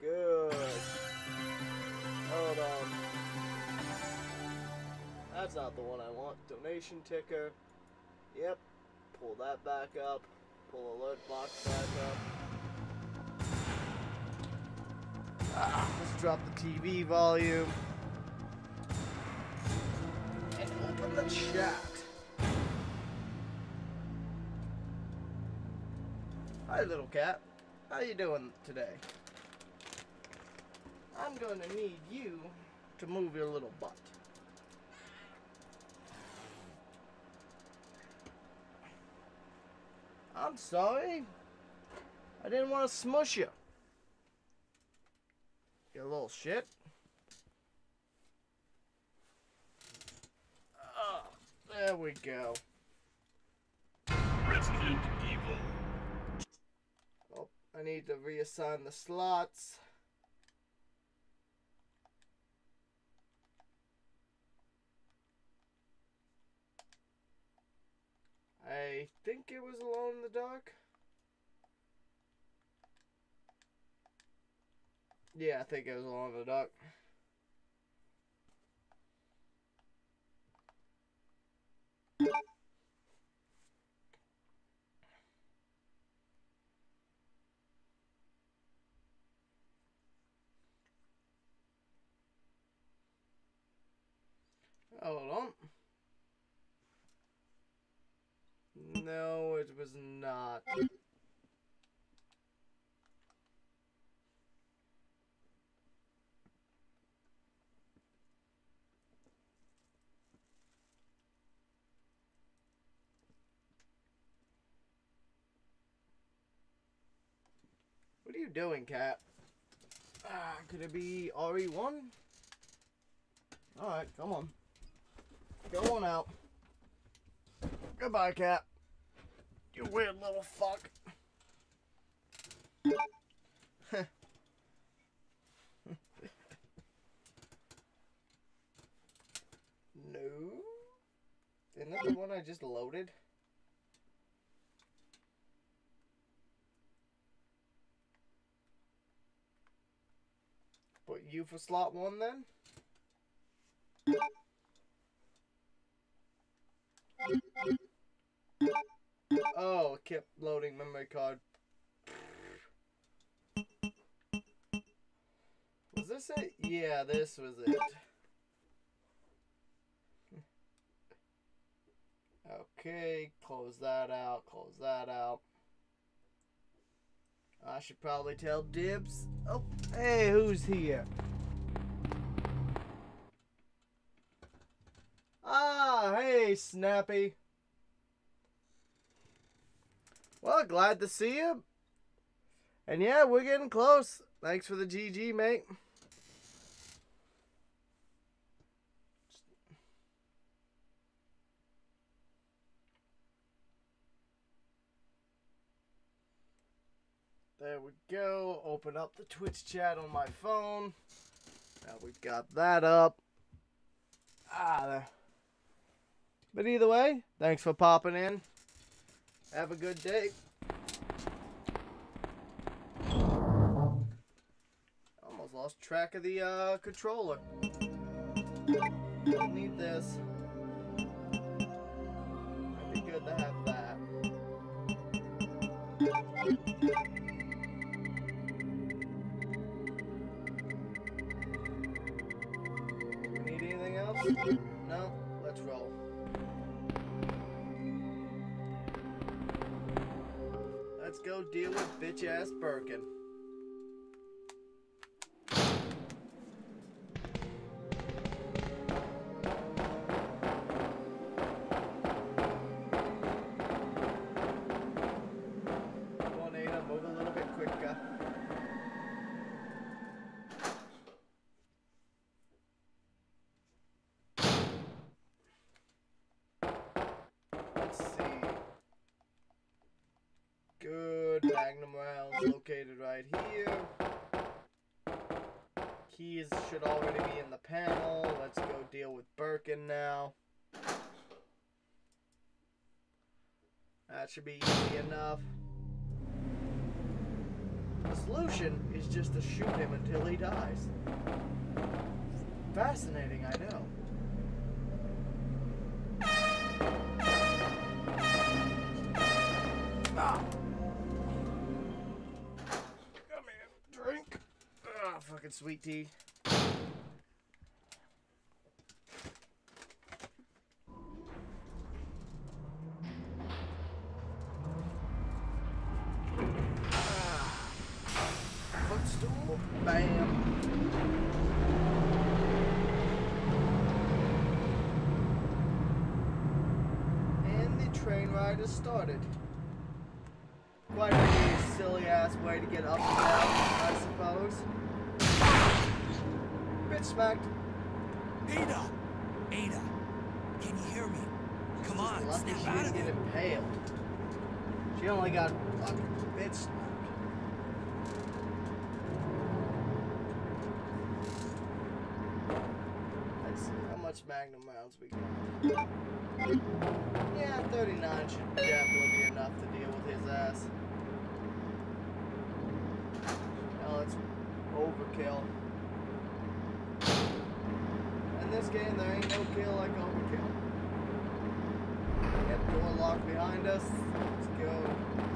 Good. Hold on. That's not the one I want. Donation ticker. Yep. Pull that back up. Pull alert box back up. Ah, let's drop the TV volume. And open the chat. Hi, little cat. How you doing today? I'm gonna need you to move your little butt. I'm sorry. I didn't want to smush you. You little shit. Oh, there we go. Resident Evil. Oh, I need to reassign the slots. I think it was Alone in the Dark. Yeah, I think it was Alone in the Dark. Hold on. No, it was not. What are you doing, cat? Ah, could it be RE1? Alright, come on. Go on out. Goodbye, cat. You weird little fuck. no. Isn't that the one I just loaded? Put you for slot one then? Oh, kept loading memory card. Was this it? Yeah, this was it. Okay, close that out, close that out. I should probably tell Dibs. Oh, hey, who's here? Ah, hey, Snappy. Well, glad to see you. And yeah, we're getting close. Thanks for the GG, mate. There we go. Open up the Twitch chat on my phone. Now we've got that up. Ah, there. But either way, thanks for popping in. Have a good day. Almost lost track of the uh, controller. Don't need this. Might be good to have that. Need anything else? Deal with bitch ass Birkin. Located right here. Keys should already be in the panel. Let's go deal with Birkin now. That should be easy enough. The solution is just to shoot him until he dies. Fascinating, I know. Fucking sweet tea. Footstool. Bam. And the train ride has started. Quite a silly ass way to get up smacked. Ada! Ada! Can you hear me? Come on, Lucky snap she out didn't of get it. impaled. She only got fucking bitch smacked. Let's see how much magnum rounds we got. Yeah, 39 should definitely be enough to deal with his ass. Now it's overkill. In this game, there ain't no kill like overkill. Got the door locked behind us. Let's go.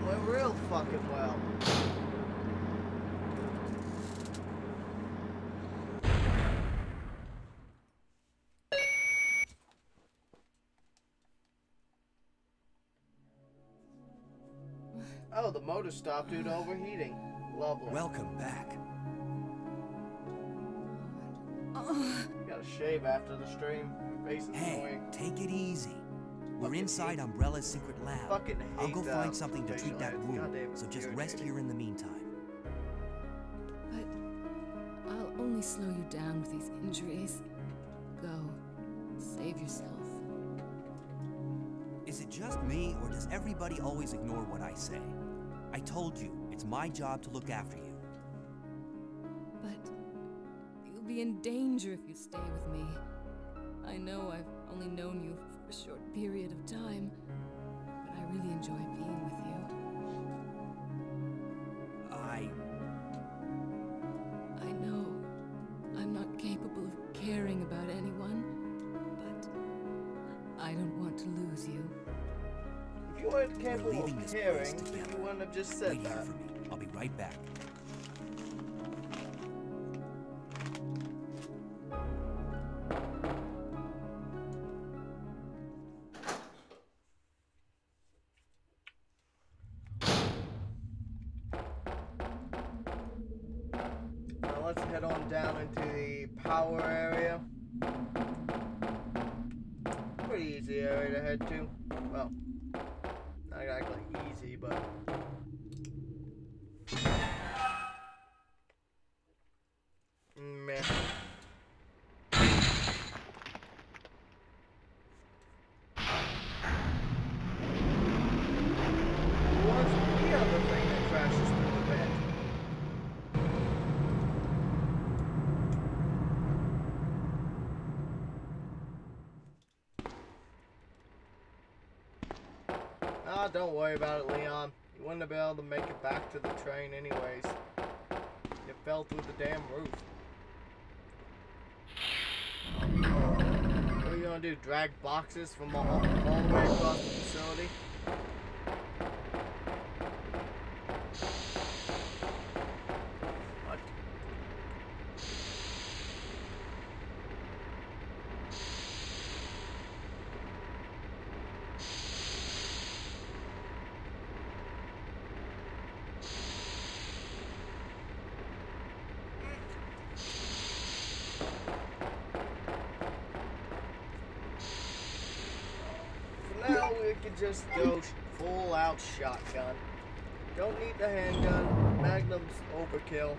That went real fucking well. Oh, the motor stopped due to overheating. Lovely. Welcome back. Gotta shave after the stream. Your face is Hey, annoying. take it easy. We're inside Umbrella's secret lab. Fucking I'll go find something to treat that wound, so just rest here in the meantime. But I'll only slow you down with these injuries. Go. Save yourself. Is it just me, or does everybody always ignore what I say? I told you, it's my job to look after you. But you'll be in danger if you stay with me. I know I've only known you for a short period of time, but I really enjoy being with you. I. I know I'm not capable of caring about anyone, but I don't want to lose you. If you weren't capable leaving of this place caring, together. you wouldn't have just said Wait here for me. I'll be right back. Head on down into the power area. Pretty easy area to head to. Well, not exactly easy, but. Meh. What's the other thing that crashes through the vent? Don't worry about it, Leon. You wouldn't have been able to make it back to the train anyways. You fell through the damn roof. What are you gonna do? Drag boxes from all, all the way across the facility? What? For now, we could just go full out shotgun. Don't need the handgun. Magnum's overkill.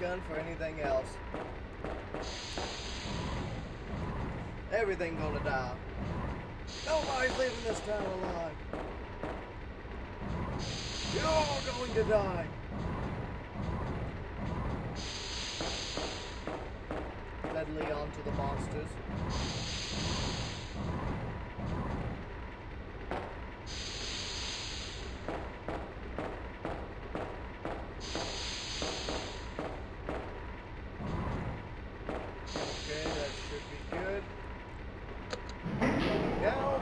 Shotgun for anything else. Everything gonna die. Nobody's leaving this town alive. You're all going to die. Led Leon to the monsters. Okay, that should be good. Now.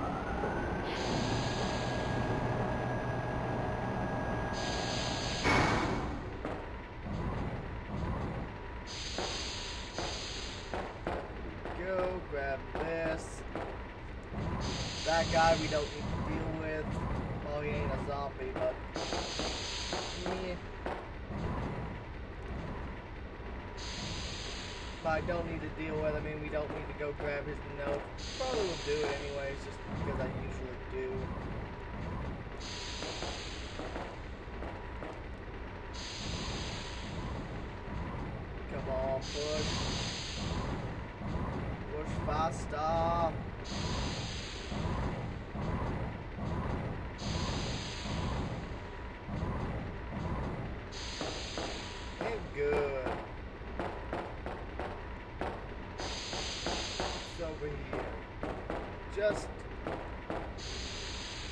Go, grab this. That guy we don't need to deal with. Well, he ain't a zombie, but. Meh. But I don't need to deal with. I mean, we don't need to go grab his note. Probably will do it anyways, just because I usually do. Come on, push. Push faster. Ain't good. It's over here. Just,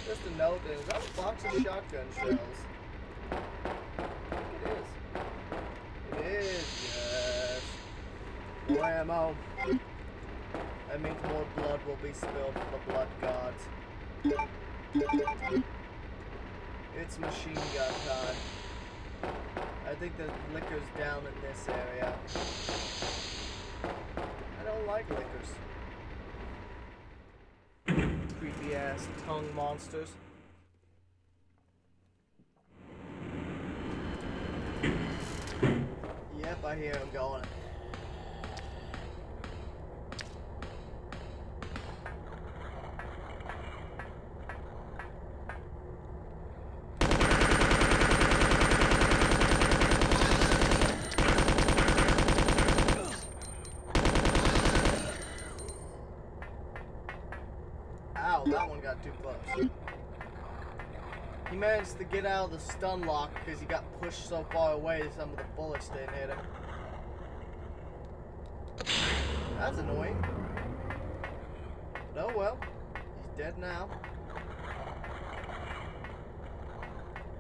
just a note. Is of shotgun shells? It is. It is. Yes. More ammo. That means more blood will be spilled for the blood gods. It's machine gun time. I think the licker's down in this area. I don't like lickers. Creepy ass tongue monsters. Yep, I hear him going. Ow, that one got close. He managed to get out of the stun lock because he got pushed so far away some of the bullets didn't hit him. That's annoying. But oh well. He's dead now.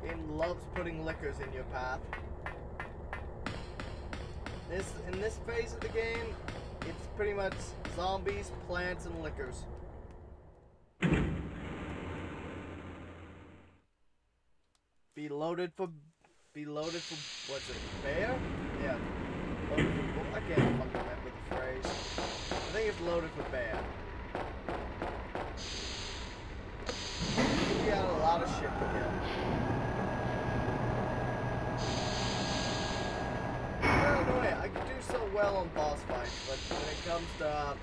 Game loves putting lickers in your path. This in this phase of the game, it's pretty much zombies, plants, and lickers. Be loaded for. Be loaded for. What's it? Bear? Yeah. Loaded for. bull- I can't fucking remember the phrase. I think it's loaded for bear. We got a lot of shit to kill. I can do so well on boss fights, but when it comes to. Uh,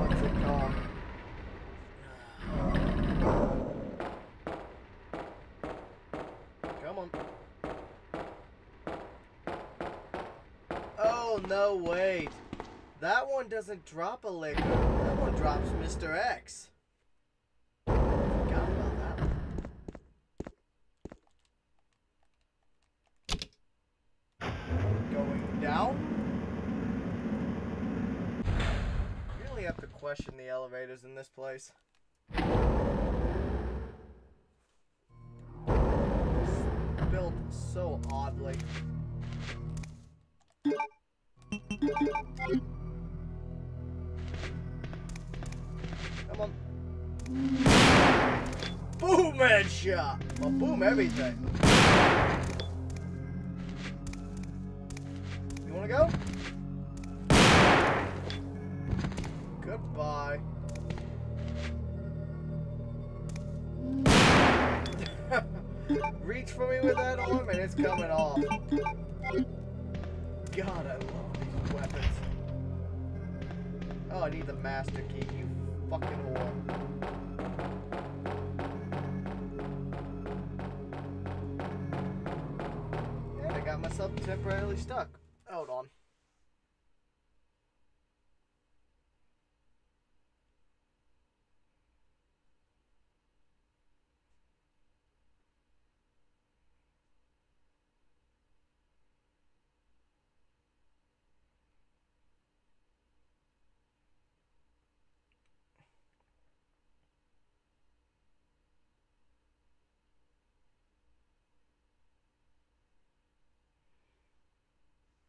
what's it calm. Come on. Wait. That one doesn't drop a licker. That one drops Mr. X. Forgot about that one. Going down. Really have to question the elevators in this place. Built so oddly. Come on. Boom headshot! Well, boom everything. You wanna go? Goodbye. Reach for me with that arm and it's coming off. God, I love I need the master key, you fucking whore. And I got myself temporarily stuck. Hold on.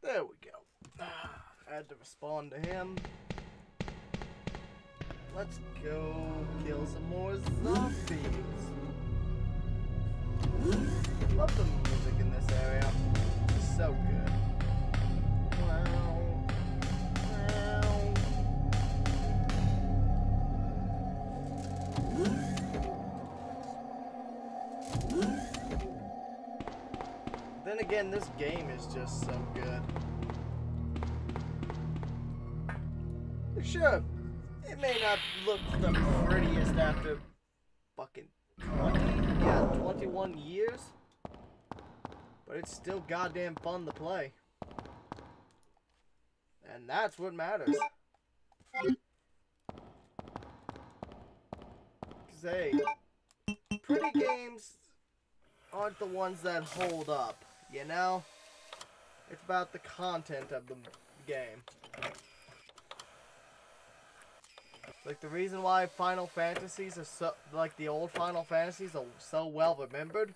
There we go. Ah, I had to respond to him. Let's go kill some more zombies. Love the music in this area. It's so good. Again, this game is just so good. Sure, it may not look the prettiest after fucking 20, yeah, 21 years, but it's still goddamn fun to play. And that's what matters. Cause hey, pretty games aren't the ones that hold up, you know? It's about the content of the game. Like the reason why Final Fantasies are so like the old Final Fantasies are so well remembered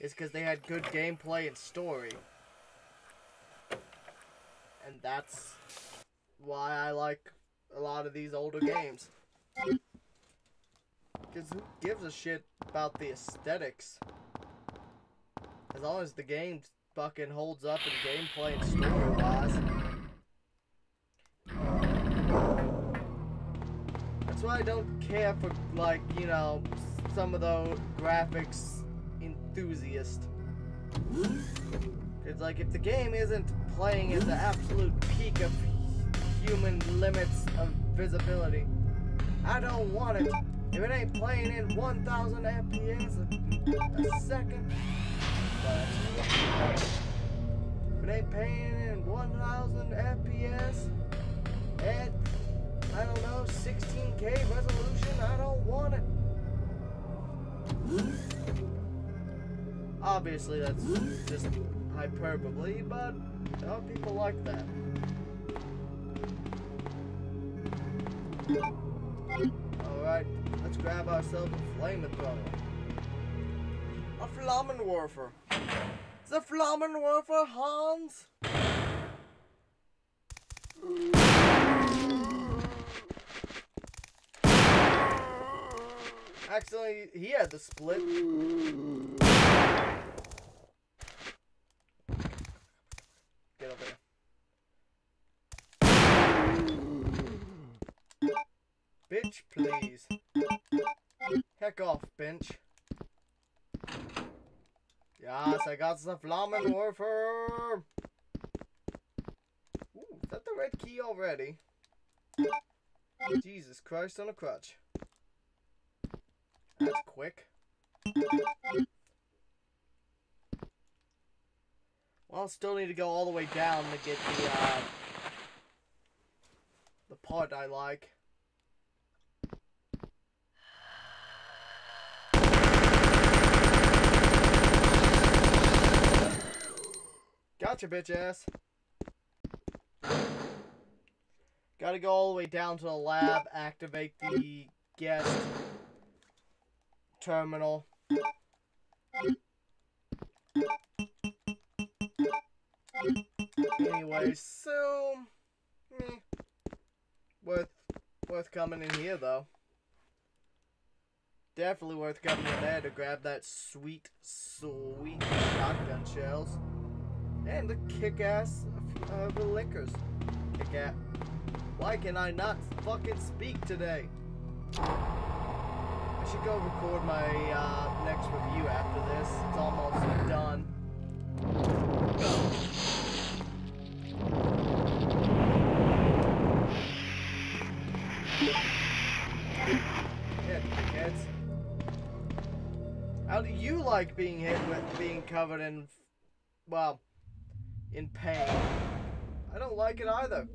is because they had good gameplay and story. And that's why I like a lot of these older games. Because who gives a shit about the aesthetics? As long as the game fucking holds up in gameplay and story wise. That's why I don't care for, like, you know, some of the graphics enthusiasts. It's like, if the game isn't playing at the absolute peak of human limits of visibility, I don't want it. If it ain't playing in 1000 FPS a, a second, but ain't playing in 1000 FPS at I don't know, 16K resolution. I don't want it. Obviously, that's just hyperbole, but oh, people like that. Alright, let's grab ourselves a flamethrower. Flammenwerfer. The Flammenwerfer, Hans? Actually, he had the split. Get over here. Bitch, please. Heck off, bench. Yes, I got the Flammenwerfer. Ooh, is that the red key already? Jesus Christ on a crutch. That's quick. Well, still need to go all the way down to get the, uh, the part I like. Gotcha, bitch ass. Gotta go all the way down to the lab, activate the guest terminal. Anyway, so meh. worth worth coming in here though. Definitely worth coming in there to grab that sweet, sweet shotgun shells and the kick-ass uh, the lickers. Kick-ass. Why can I not fucking speak today? I should go record my uh, next review after this. It's almost done. Kids. How do you like being hit with being covered in, well, in pain? I don't like it either.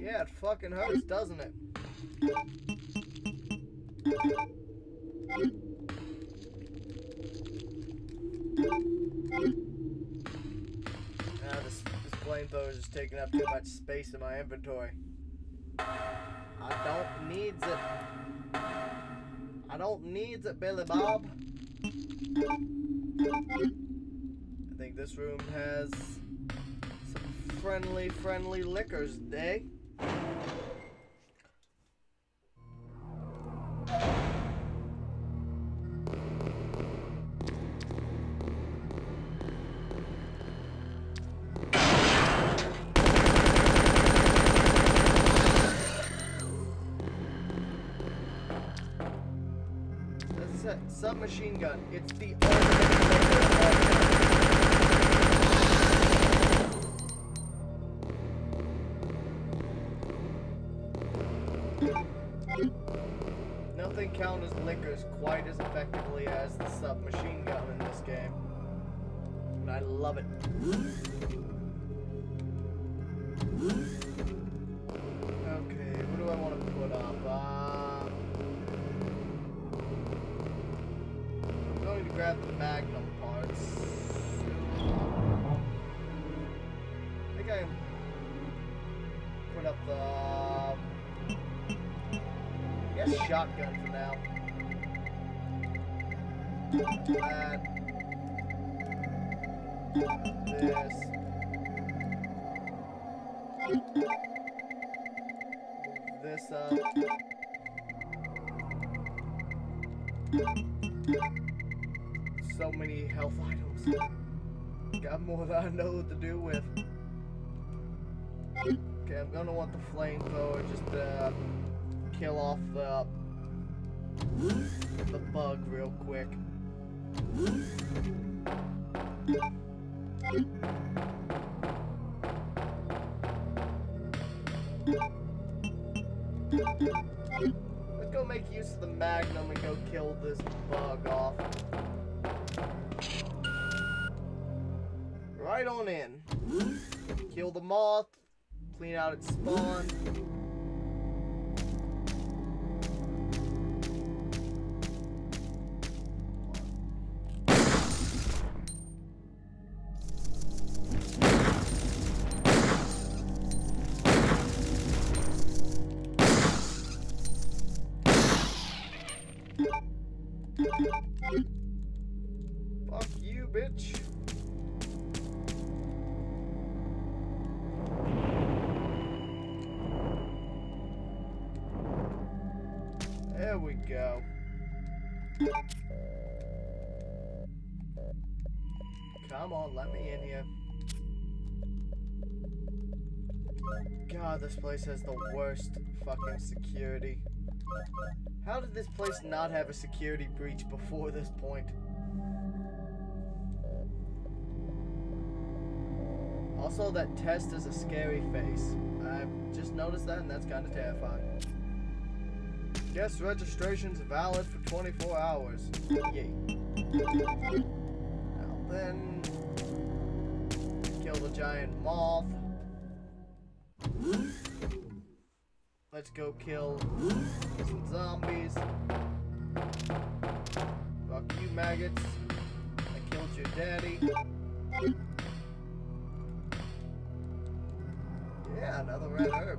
Yeah, it fucking hurts, doesn't it? Ah, this, this flamethrower is just taking up too much space in my inventory. I don't needs it. I don't needs it, Billy Bob. I think this room has some friendly, friendly lickers, eh? Submachine gun. It's the. Nothing counters lickers quite as effectively as the submachine gun in this game. And I love it. Grab the Magnum parts. I think I put up the I guess shotgun for now. That. This. This up. So many health items. Got more than I know what to do with. Okay, I'm gonna want the flamethrower just to um, kill off the the bug real quick. Let's go make use of the magnum and go kill this bug off. Kill the moth, clean out its spawn. place has the worst fucking security. How did this place not have a security breach before this point? Also, that test is a scary face. I just noticed that and that's kind of terrifying. Guest registration's valid for 24 hours. Yay. Now then... Kill the giant moth. Let's go kill some zombies. Fuck you, maggots. I killed your daddy. Yeah, another red herb.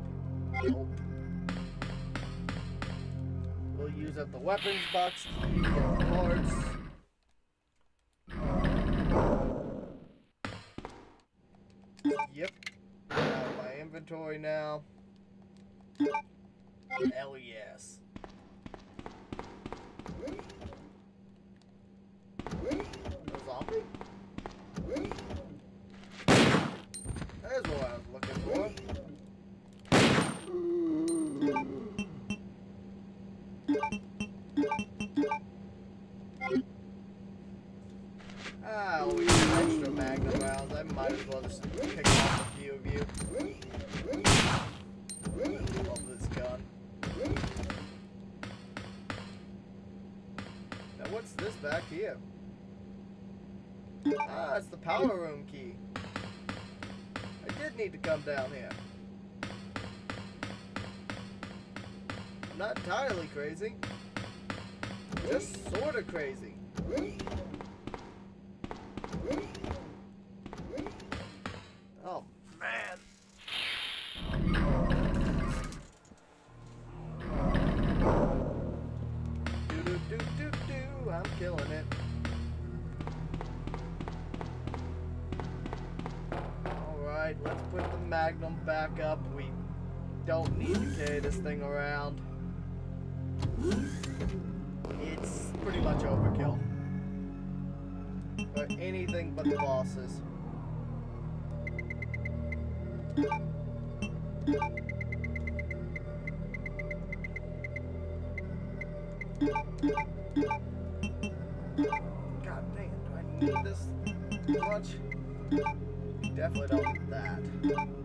Nope. We'll use up the weapons box to get parts. Yep. Out of my inventory now. Hell yes. No zombie? There's what I was looking for. Ah, we use extra magnum rounds. I might as well just pick off a few of you. Back here? Ah, it's the power room key. I did need to come down here. I'm not entirely crazy. Just sorta crazy. Carry this thing around. It's pretty much overkill. For anything but the bosses. God damn, do I need this much? Definitely don't need that.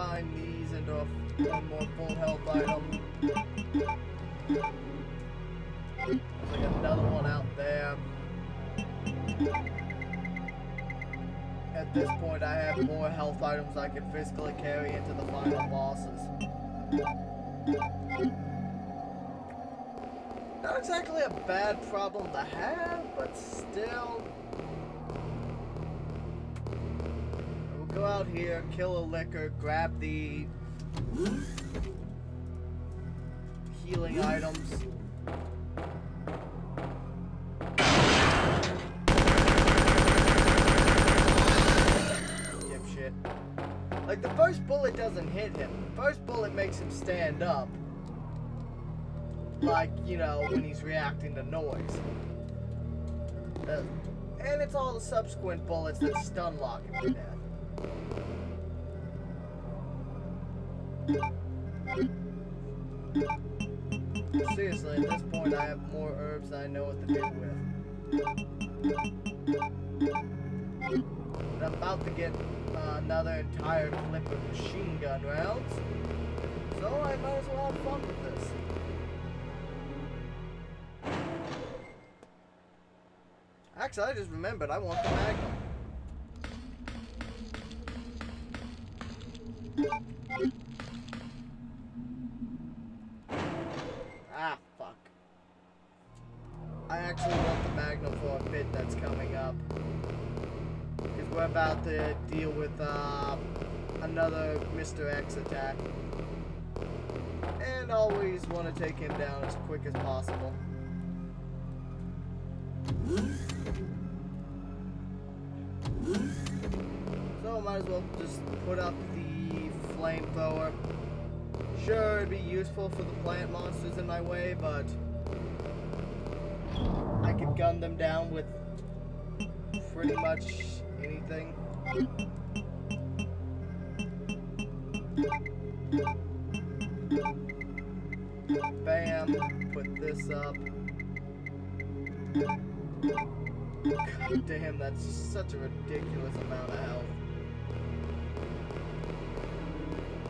Combine these into a, uh, one more full health item. There's like another one out there. At this point, I have more health items I can physically carry into the final bosses. Not exactly a bad problem to have, but still. We'll go out here, kill a licker, grab the healing items. Like, the first bullet doesn't hit him. The first bullet makes him stand up. Like, you know, when he's reacting to noise. Uh, and it's all the subsequent bullets that stun lock him to death. Seriously, at this point, I have more herbs than I know what to do with. And I'm about to get uh, another entire clip of machine gun rounds, so I might as well have fun with this. Actually, I just remembered I want the Magnum. Take him down as quick as possible. So might as well just put up the flamethrower. Sure, it'd be useful for the plant monsters in my way, but I could gun them down with pretty much anything. This up. God damn, that's such a ridiculous amount of health.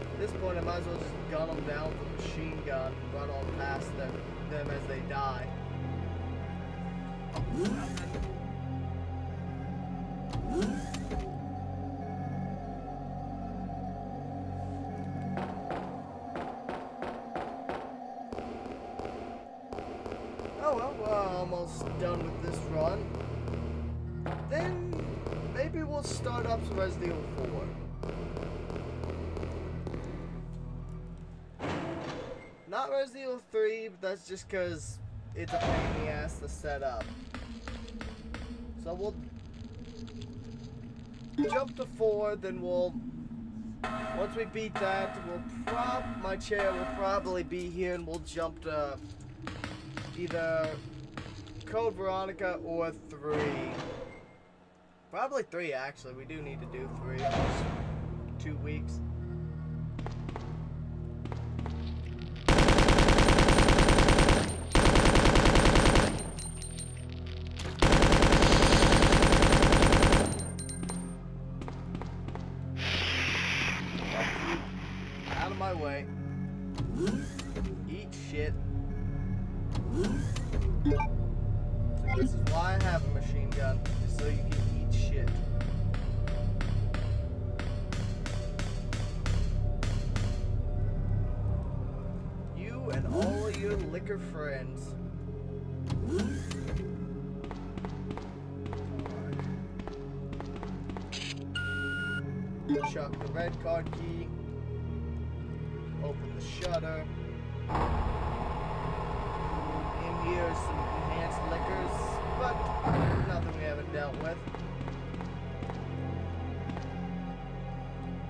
At this point, I might as well just gun them down with a machine gun and run on past them, them as they die. Some Resident Evil 4. Not Resident Evil 3, but that's just because it's a pain in the ass to set up. So we'll jump to 4, then we'll once we beat that, we'll prob my chair will probably be here and we'll jump to either Code Veronica or 3. Probably 3 actually. We do need to do 3 2 weeks. The red card key. Open the shutter. In here, some enhanced lickers, but nothing we haven't dealt with.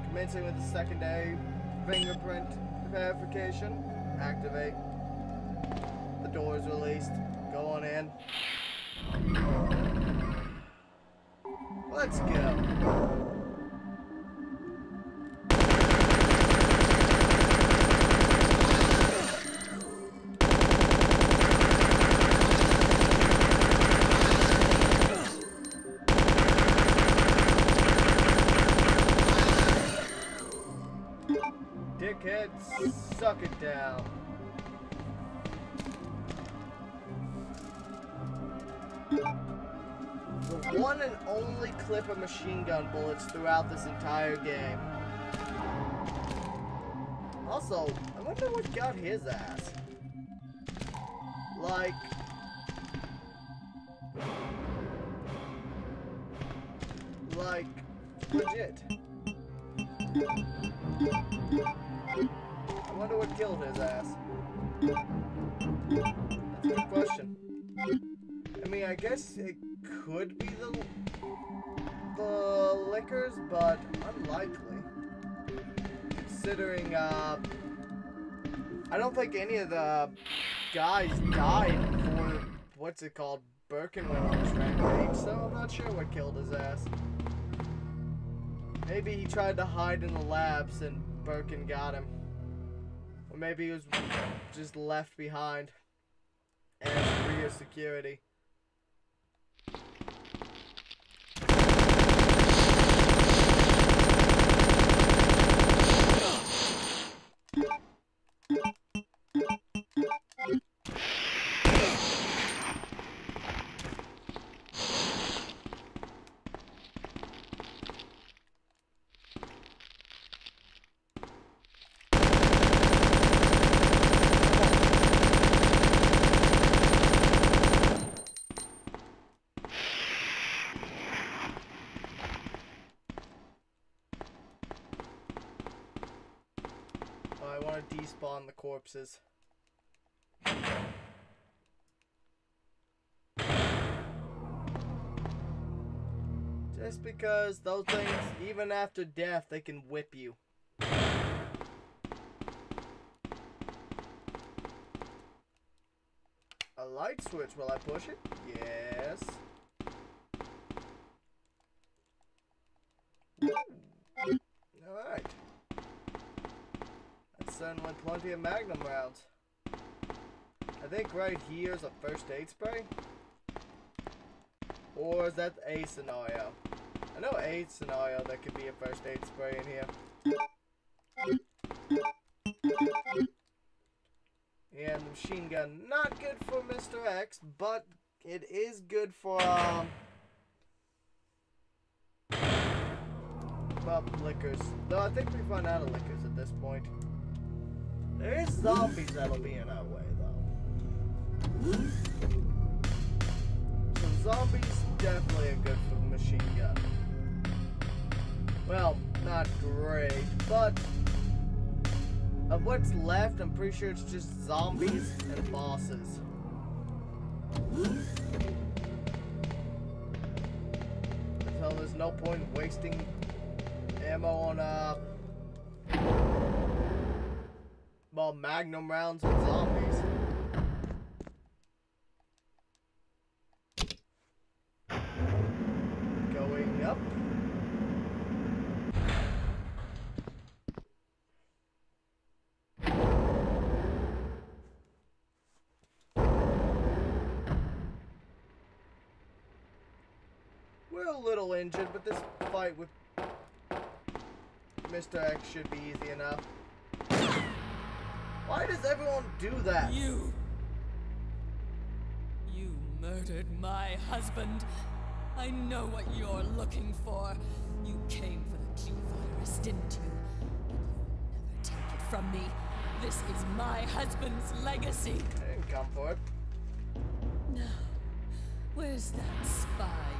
Commencing with the secondary fingerprint verification. Activate. The door is released. Go on in. Bullets throughout this entire game. Also, I wonder what got his ass. Like... Like, legit. I wonder what killed his ass. That's a good question. I mean, I guess it could be the the lickers, but unlikely. Considering, uh, I don't think any of the guys died for, what's it called, Birkin went on his rampage. So I'm not sure what killed his ass. Maybe he tried to hide in the labs and Birkin got him. Or maybe he was just left behind as rear security. Oh, corpses. Just because those things, even after death, they can whip you. A light switch, will I push it? Yes. Certainly Magnum round. I think right here is a first aid spray. Or is that a scenario? I know a scenario that could be a first aid spray in here. And the machine gun, not good for Mr. X, but it is good for, um... Well, lickers. Though I think we've run out of lickers at this point. There is zombies that'll be in our way, though. So zombies definitely are good machine gun. Well, not great, but of what's left, I'm pretty sure it's just zombies and bosses. So there's no point wasting ammo on uh well magnum rounds and zombies. Going up. We're a little injured, but this fight with Mr. X should be easy enough. Why does everyone do that? You. You murdered my husband. I know what you're looking for. You came for the G virus, didn't you? But you'll never take it from me. This is my husband's legacy. I didn't come for it. Now, where's that spy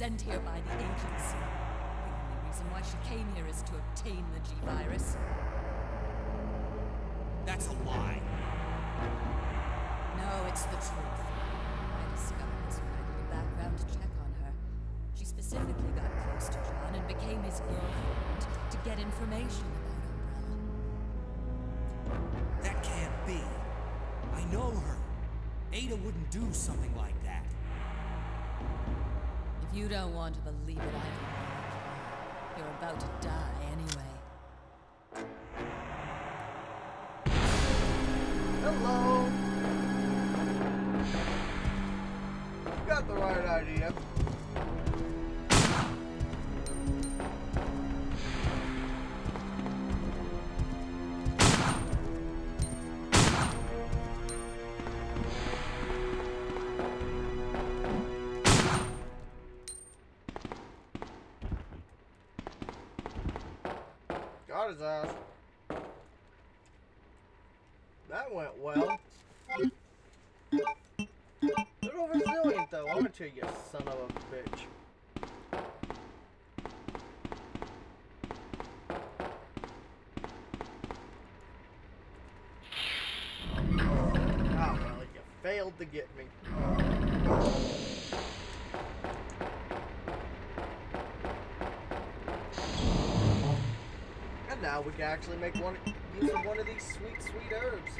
sent here by the agency. The only reason why she came here is to obtain the G-Virus. That's a lie. No, it's the truth. I discovered this when I did a background check on her. She specifically got close to John and became his girlfriend to get information about Umbrella. That can't be. I know her. Ada wouldn't do something like you don't want to believe it, I don't. You're about to die anyway. You, you son of a bitch? Oh well, you failed to get me. And now we can actually make one use of one of these sweet, sweet herbs.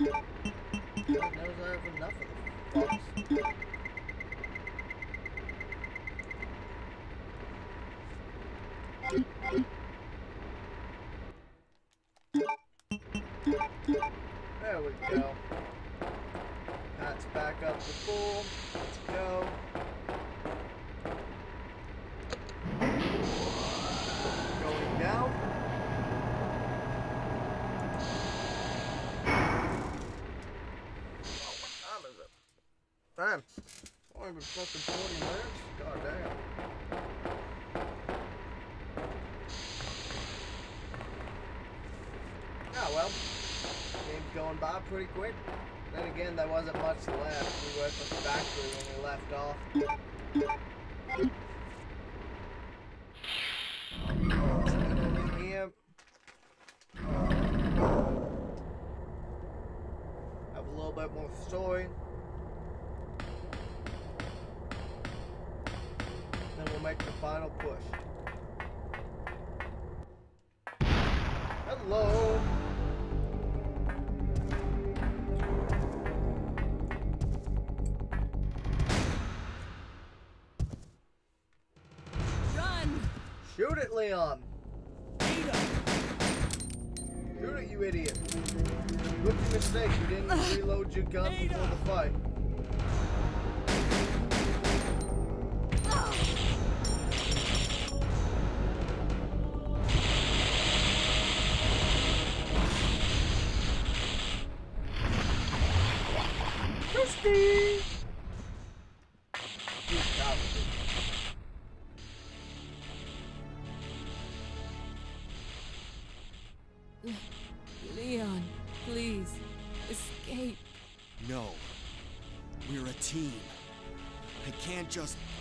God knows I have enough of them. There we go. Pat's back up to full. Let's go. Going down. Oh, what time is it? Damn. Fucking 40 minutes? God damn. Oh ah, well. Game's going by pretty quick. Then again, there wasn't much left. We were at the factory when we left off. Leon.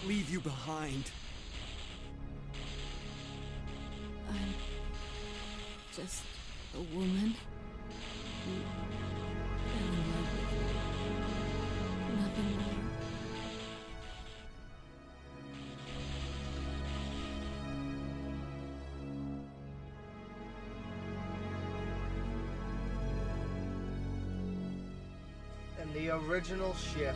Leave you behind. I'm just a woman who fell in love with. Nothing more. And the original ship.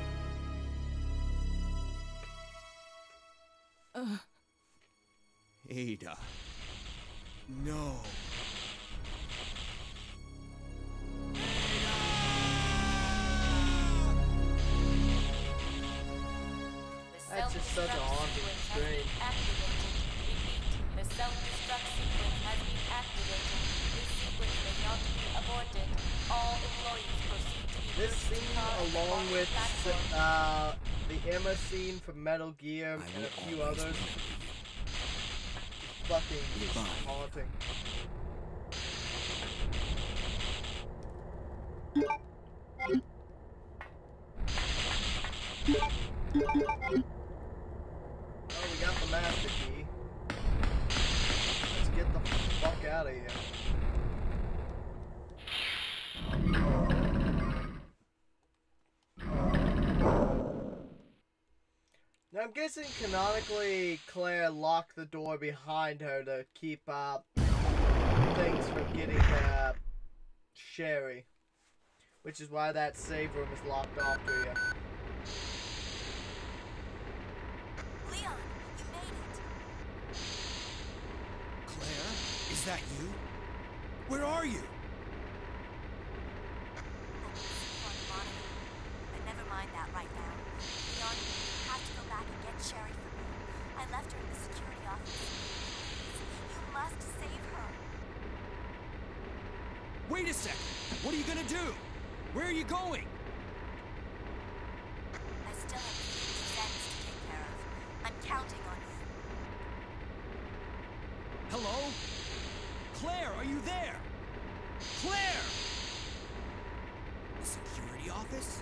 Ada. No. That's just such a haunting scream. The self-destruct sequence has been activated. This sequence may not be aborted. All employees proceed to the This scene, along on the with uh, the Emma scene from Metal Gear I and a few others, be with you. fucking just Goodbye. haunting. Guessing canonically Claire locked the door behind her to keep uh, things from getting uh, Sherry. Which is why that save room is locked off to you. Leon, you made it. Claire? Is that you? Where are you? I can see you on the monitor. But never mind that right now. Leon, you have to go back and get Sherry for me. I left her in the security office. Please, you must save her. Wait a second. What are you gonna do? Where are you going? I still have a few loose ends to take care of. I'm counting on you. Hello? Claire, are you there? Claire! The security office?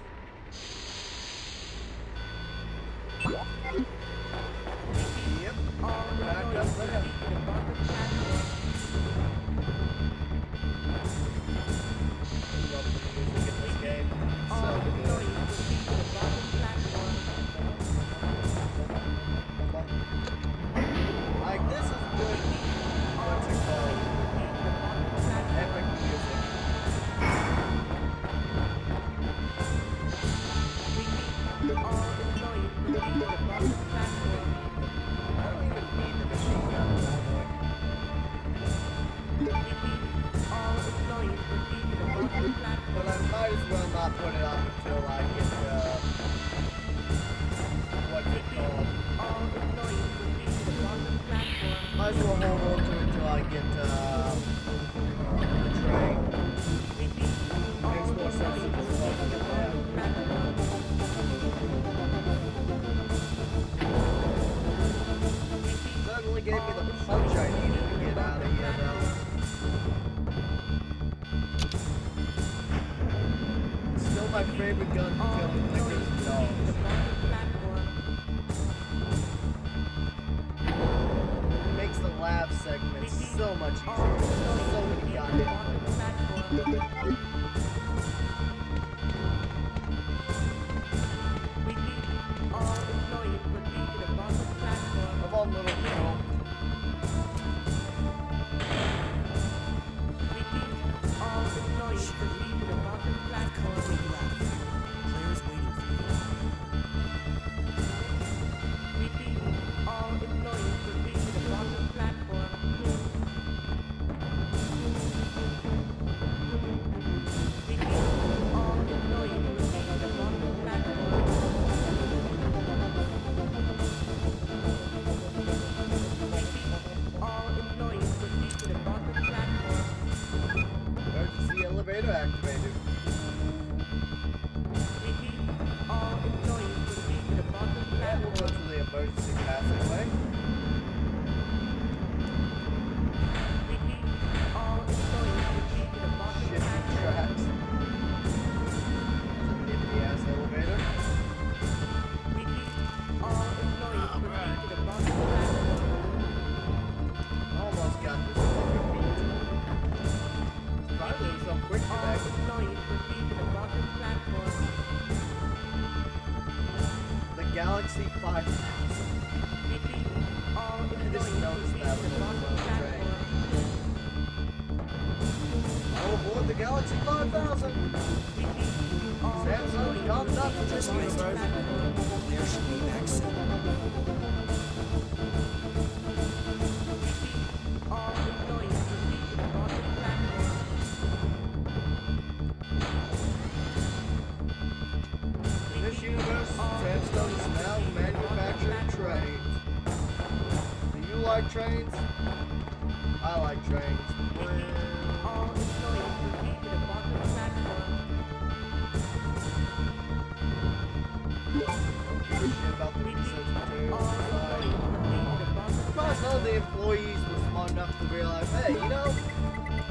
some the employees were smart enough to realize, hey, you know,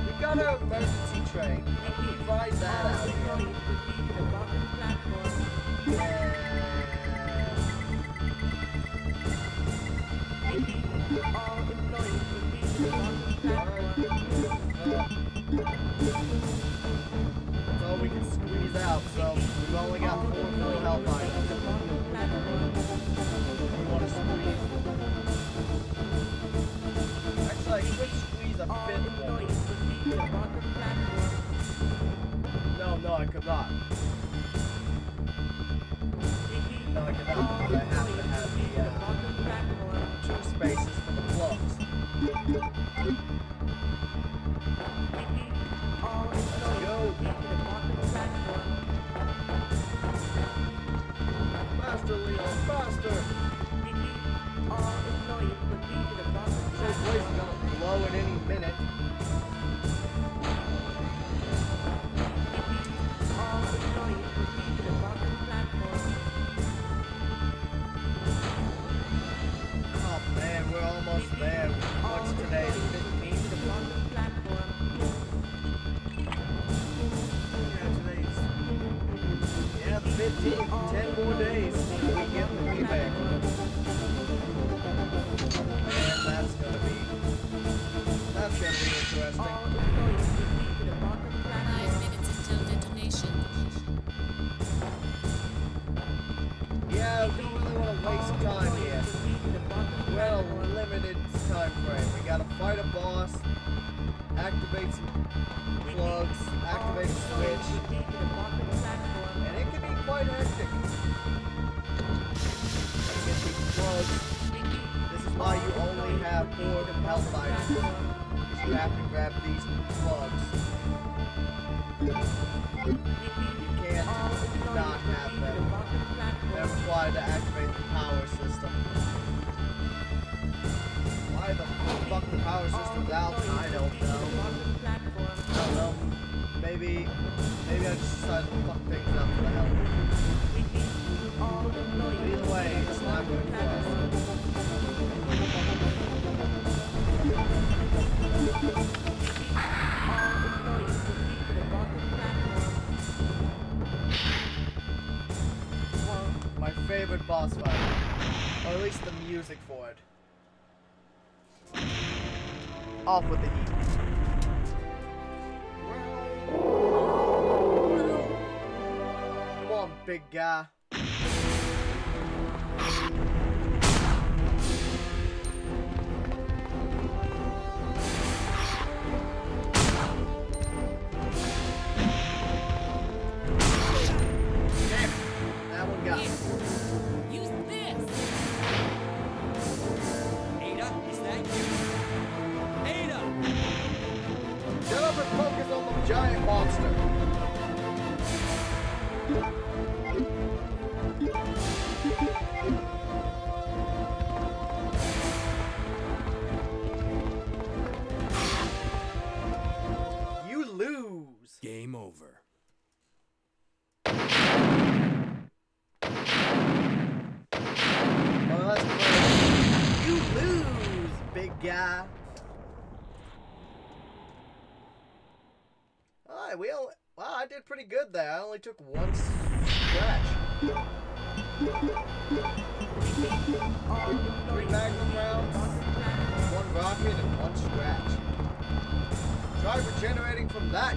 we got our emergency train. We can ride that out here. That's all we can squeeze out, so we've only got four full health items. a lot. pegar took one scratch. Three magnum rounds, one rocket, and one scratch. Try regenerating from that,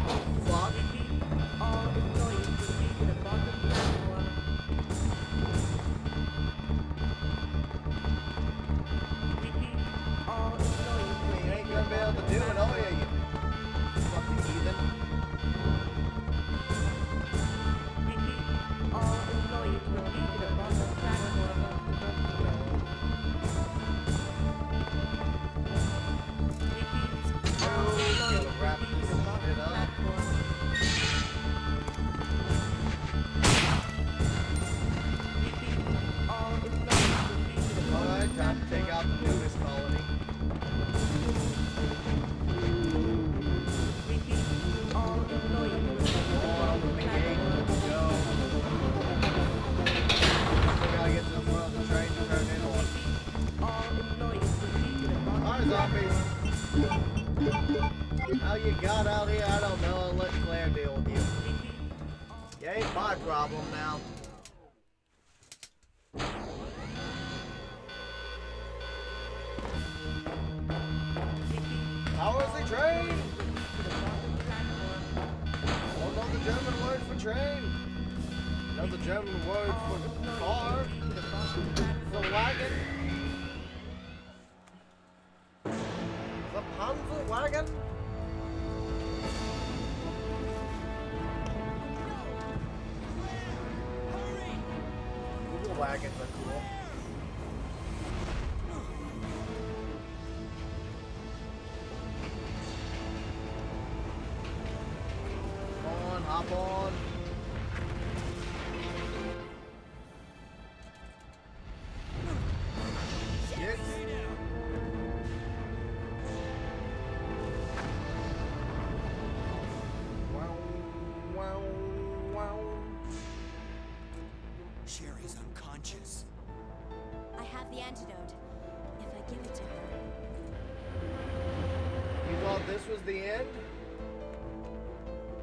the end?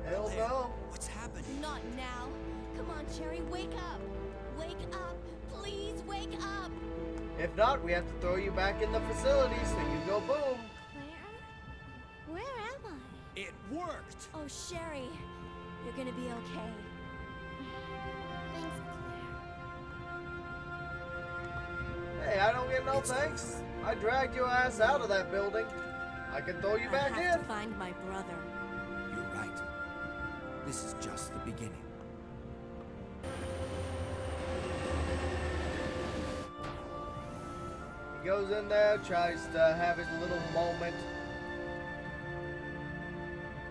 Hell no. What's happening? not now. Come on, Sherry, wake up. Wake up. Please wake up. If not, we have to throw you back in the facility so you go boom. Claire? Where am I? It worked! Oh, Sherry. You're gonna be okay. Thanks, Claire. Hey, I don't get no thanks. I dragged your ass out of that building. I can throw you back have in. to find my brother. You're right. This is just the beginning. He goes in there, tries to have his little moment.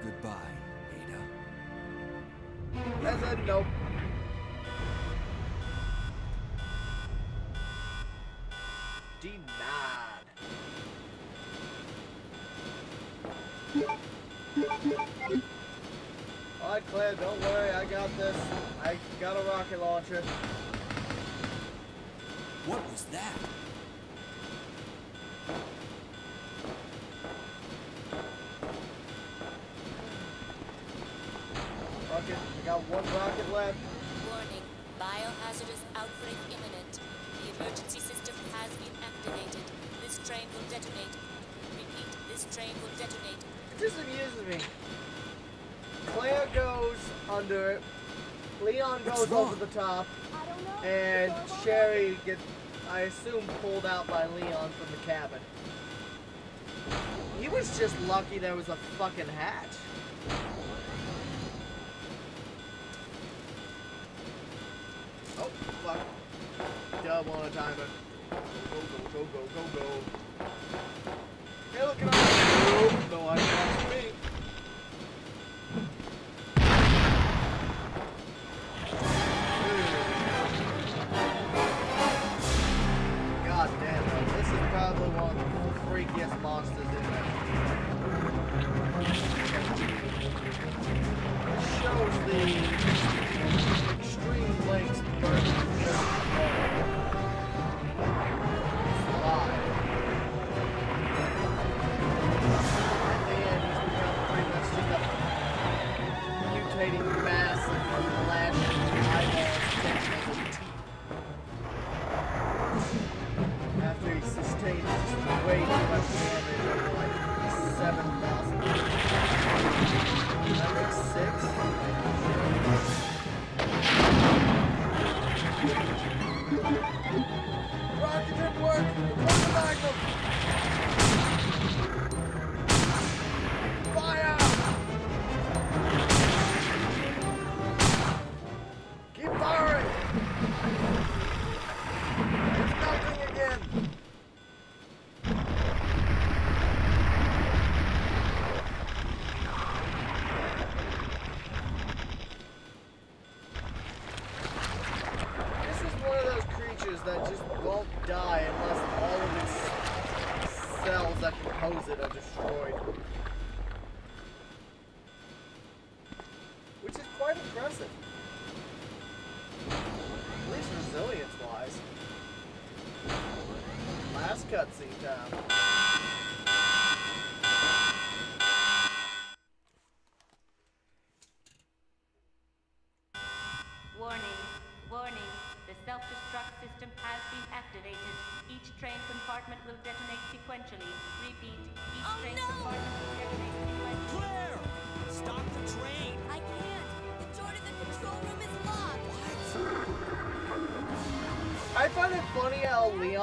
Goodbye, Ada. And then nope. Claire, don't worry, I got this. I got a rocket launcher. What was that? Rocket, I got one rocket left. Warning. Biohazardous outbreak imminent. The emergency system has been activated. This train will detonate. Repeat, this train will detonate. It just amuses me. Claire goes under it. Leon What's goes wrong? over the top. I don't know. And Sherry gets, I assume, pulled out by Leon from the cabin. He was just lucky there was a fucking hatch. Oh, fuck. Dub on a timer. Go, go, go, go, go, go. Hey, look at us. No, I can't me. Shows the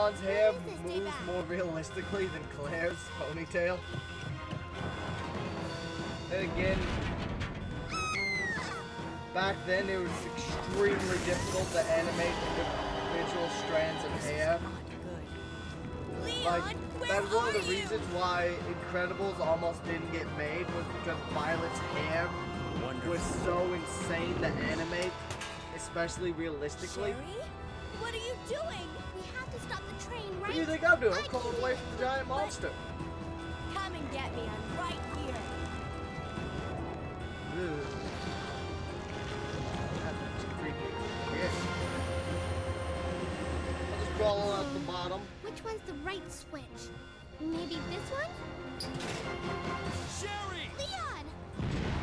how Leon's hair What is this, moves more realistically than Claire's ponytail. And again, back then it was extremely difficult to animate individual strands of hair. Like, that's one of the reasons why Incredibles almost didn't get made was because Violet's hair was so insane to animate, especially realistically. Sherry? What are you doing? What do you think I'm doing? I'm I calling away from the giant monster. Come and get me. I'm right here. Ugh. That's creepy. Yeah. I'll just crawl out the bottom. Which one's the right switch? Maybe this one? Sherry! Leon!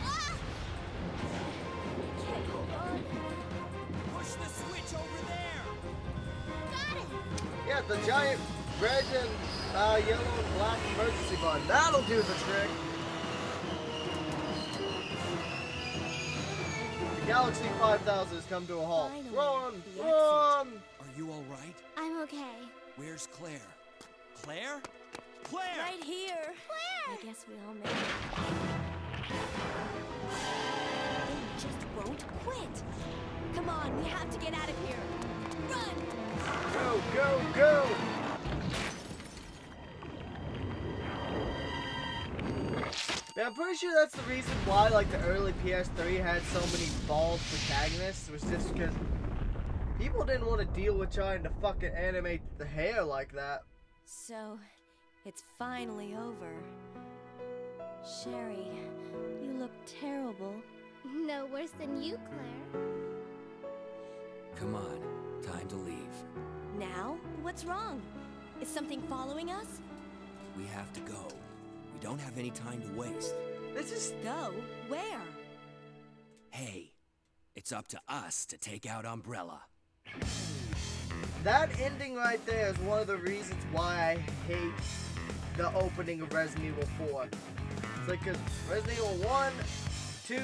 Ah! Giant red and uh, yellow and black emergency button. That'll do the trick. The Galaxy 5000 has come to a halt. Finally, Run! the Run! Are you alright? I'm okay. Where's Claire? Claire? Claire! Right here. Claire! I guess we all made it. They just won't quit. Come on, we have to get out of here. Run! Go, go, go! Yeah, I'm pretty sure that's the reason why, like, the early PS3 had so many bald protagonists, was just because people didn't want to deal with trying to fucking animate the hair like that. So, it's finally over. Sherry, you look terrible. No worse than you, Claire. Come on, time to leave. Now? What's wrong? Is something following us? We have to go. We don't have any time to waste. This is Go? Where? Hey, it's up to us to take out Umbrella. that ending right there is one of the reasons why I hate the opening of Resident Evil 4. It's like 'cause Resident Evil 1, 2,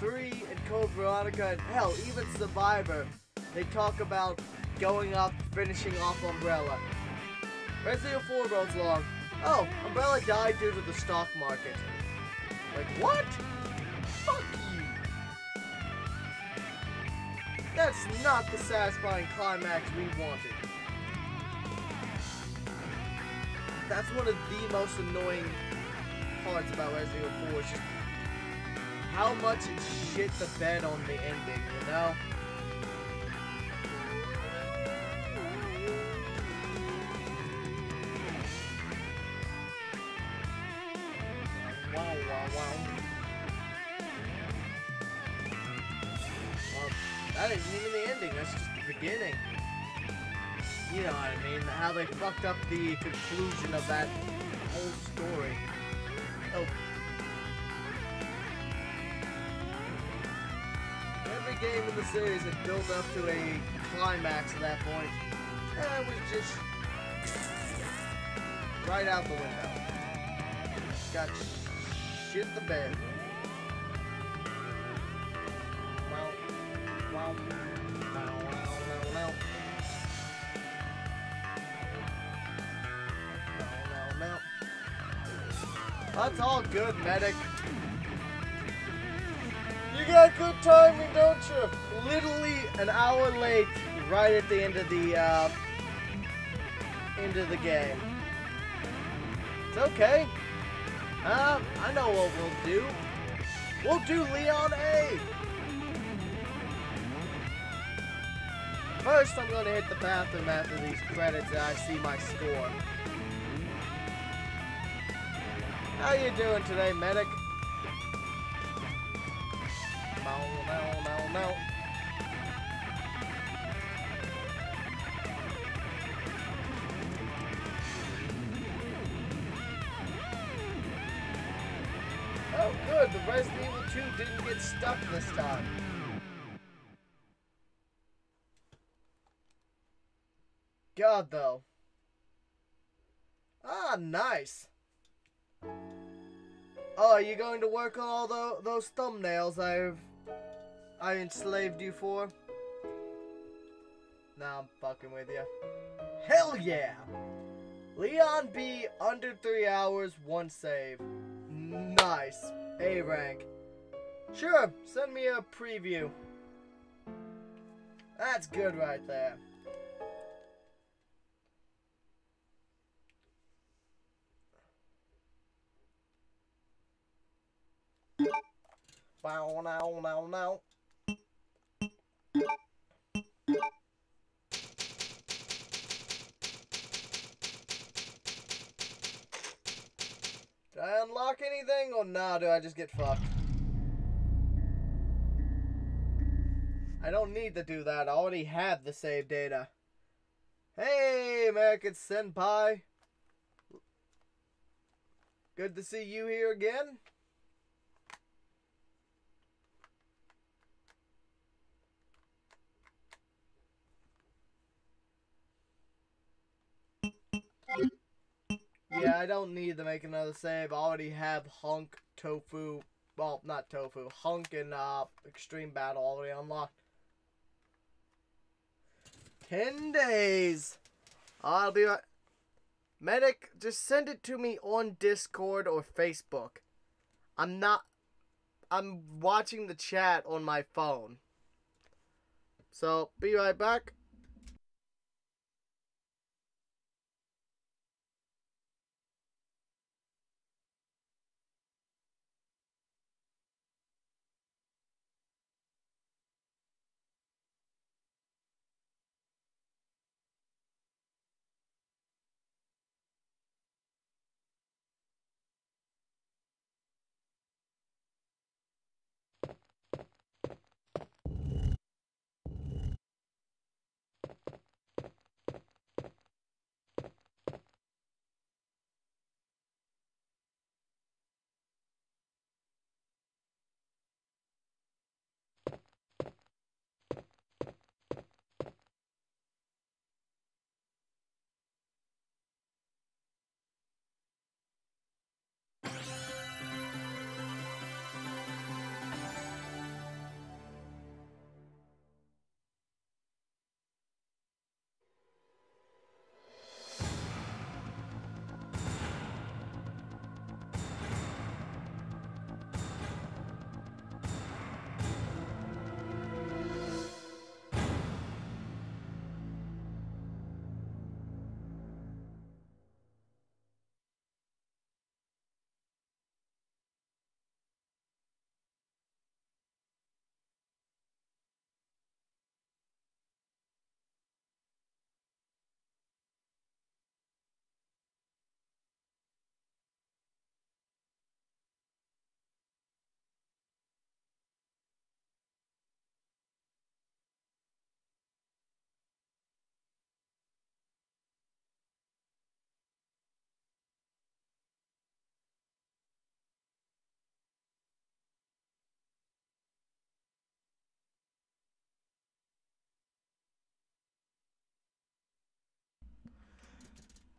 3, and Code Veronica, and hell, even Survivor, they talk about going up, finishing off Umbrella. Resident Evil 4 goes along. Oh, Umbrella died due to the stock market. Like, what? Fuck you. That's not the satisfying climax we wanted. That's one of the most annoying parts about Resident Evil 4 is just how much it shit the bed on the ending, you know? Wow, wow. Well, that isn't even the ending, that's just the beginning. You know what I mean? How they fucked up the conclusion of that whole story. Oh. Every game in the series had built up to a climax at that point. And it was just right out the window. Got shit the bed. Wow. Wow. That's all good, medic. You got good timing, don't you? Literally an hour late, right at the end of the uh, end of the game. It's okay. Uh, I know what we'll do. We'll do Leon A. First, I'm gonna hit the bathroom after these credits and I see my score. How you doing today, medic? No, no, no, no. Good. The Resident Evil 2 didn't get stuck this time. God, though. Ah, nice. Oh, are you going to work on all tho- those thumbnails I've I enslaved you for? Nah, I'm fucking with you. Hell yeah! Leon B under three hours, one save. Nice. A rank. Sure, send me a preview. That's good right there. Wow, now, now, now. Unlock anything or nah, do I just get fucked? I don't need to do that. I already have the save data. Hey, American Senpai. Good to see you here again. Yeah, I don't need to make another save. I already have Hunk, Tofu, well, not Tofu, Hunk and uh, Extreme Battle already unlocked. 10 days. I'll be right. Medic, just send it to me on Discord or Facebook. I'm not. I'm watching the chat on my phone. So, be right back.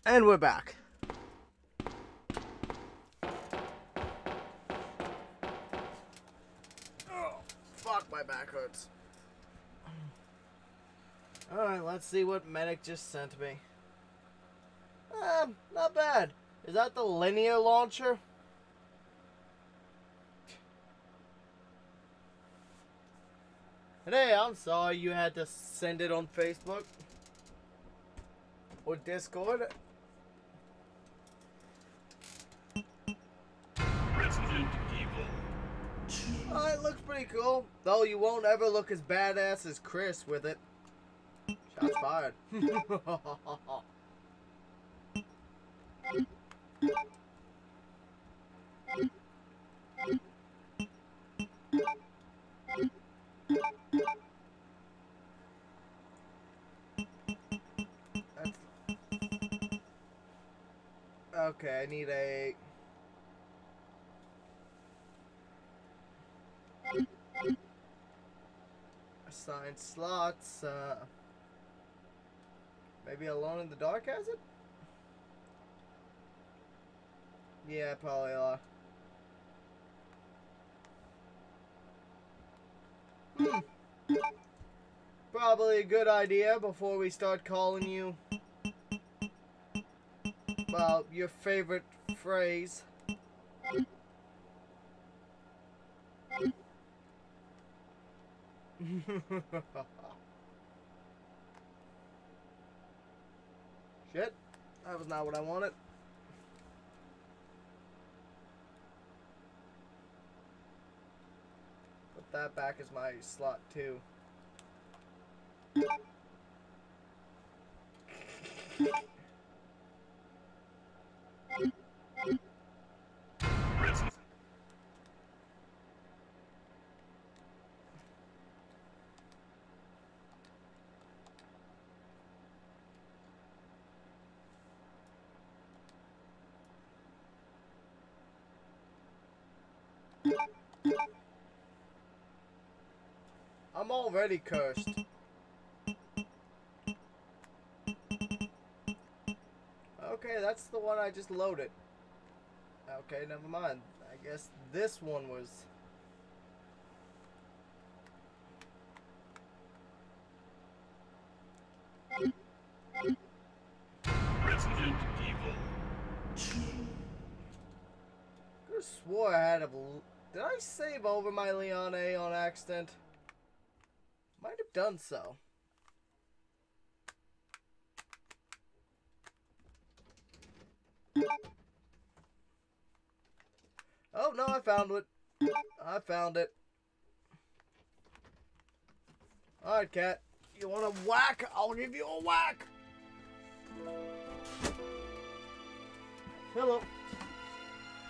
And we're back. Oh, fuck, my back hurts. Alright, let's see what Medic just sent me. Um, not bad. Is that the linear launcher? Hey, I'm sorry you had to send it on Facebook or Discord. Oh, it looks pretty cool. Though you won't ever look as badass as Chris with it. Shots fired. Okay, I need a Assigned slots. Uh, maybe Alone in the Dark has it? Yeah, probably. Hmm. Probably a good idea before we start calling you. Well, your favorite phrase. Shit. That was not what I wanted. Put that back as my slot too. Resident I'm already cursed. Okay, that's the one I just loaded. Okay, never mind. I guess this one was. Resident Evil 2. Could have swore I had a. Did I save over my Leon A on accident? Might have done so. Oh no, I found it. I found it. Alright, cat. You want a whack? I'll give you a whack. Hello.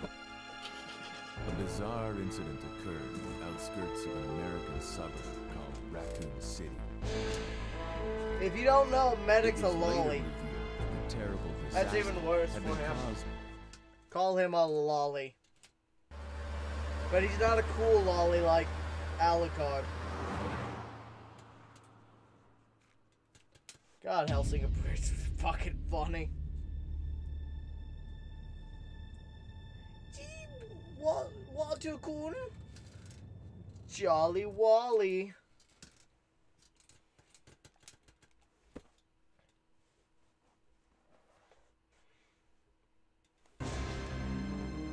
A bizarre incident occurred in the outskirts of an American suburb Raccoon City. If you don't know, Medic's a lolly. revealed that the terrible That's even worse for him. caused Call him a lolly. But he's not a cool lolly like Alucard. God, Hellsing Abridged is fucking funny. Gee, Wa- Walter Kuhn? Jolly Wally.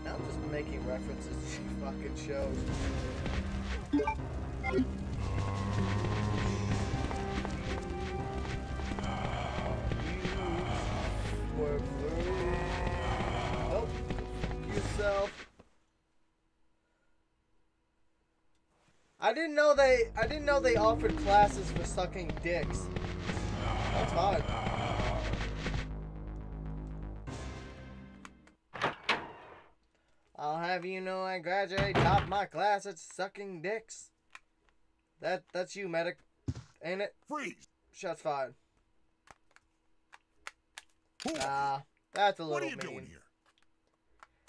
I'm just making references to fucking shows. Yourself. I didn't know they. I didn't know they offered classes for sucking dicks. That's hard. I'll have you know I graduate top my class at sucking dicks. That that's you, medic, ain't it? Freeze! Shots fired. Ah, that's a little What are you mean. doing here?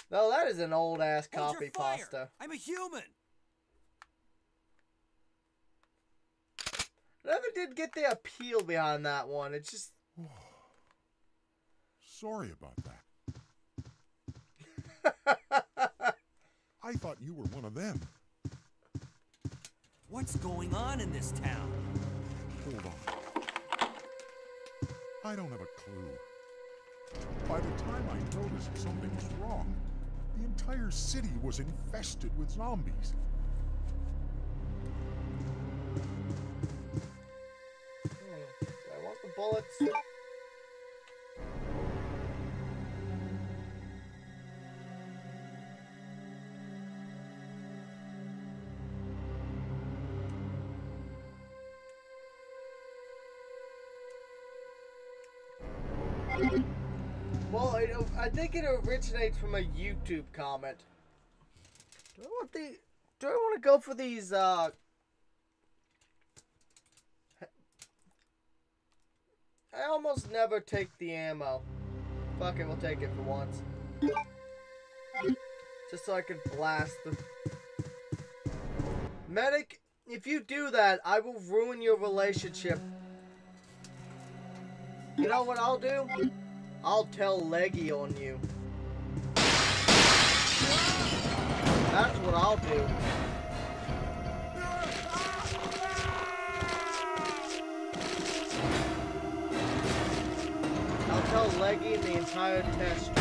No, that is an old ass copy pasta. I'm a human. Never did get the appeal behind that one. It's just Sorry about that. I thought you were one of them. What's going on in this town? Hold on. I don't have a clue. By the time I noticed something was wrong, the entire city was infested with zombies. hmm, I want the bullets. Think it originates from a YouTube comment. Do I want the? Do I want to go for these? uh... I almost never take the ammo. Fuck it, we'll take it for once. Just so I can blast the... Medic, if you do that, I will ruin your relationship. You know what I'll do? I'll tell Leggy on you. That's what I'll do. I'll tell Leggy the entire test.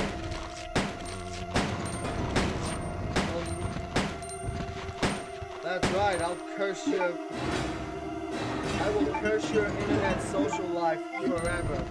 That's right, I'll curse your... I will curse your internet social life forever.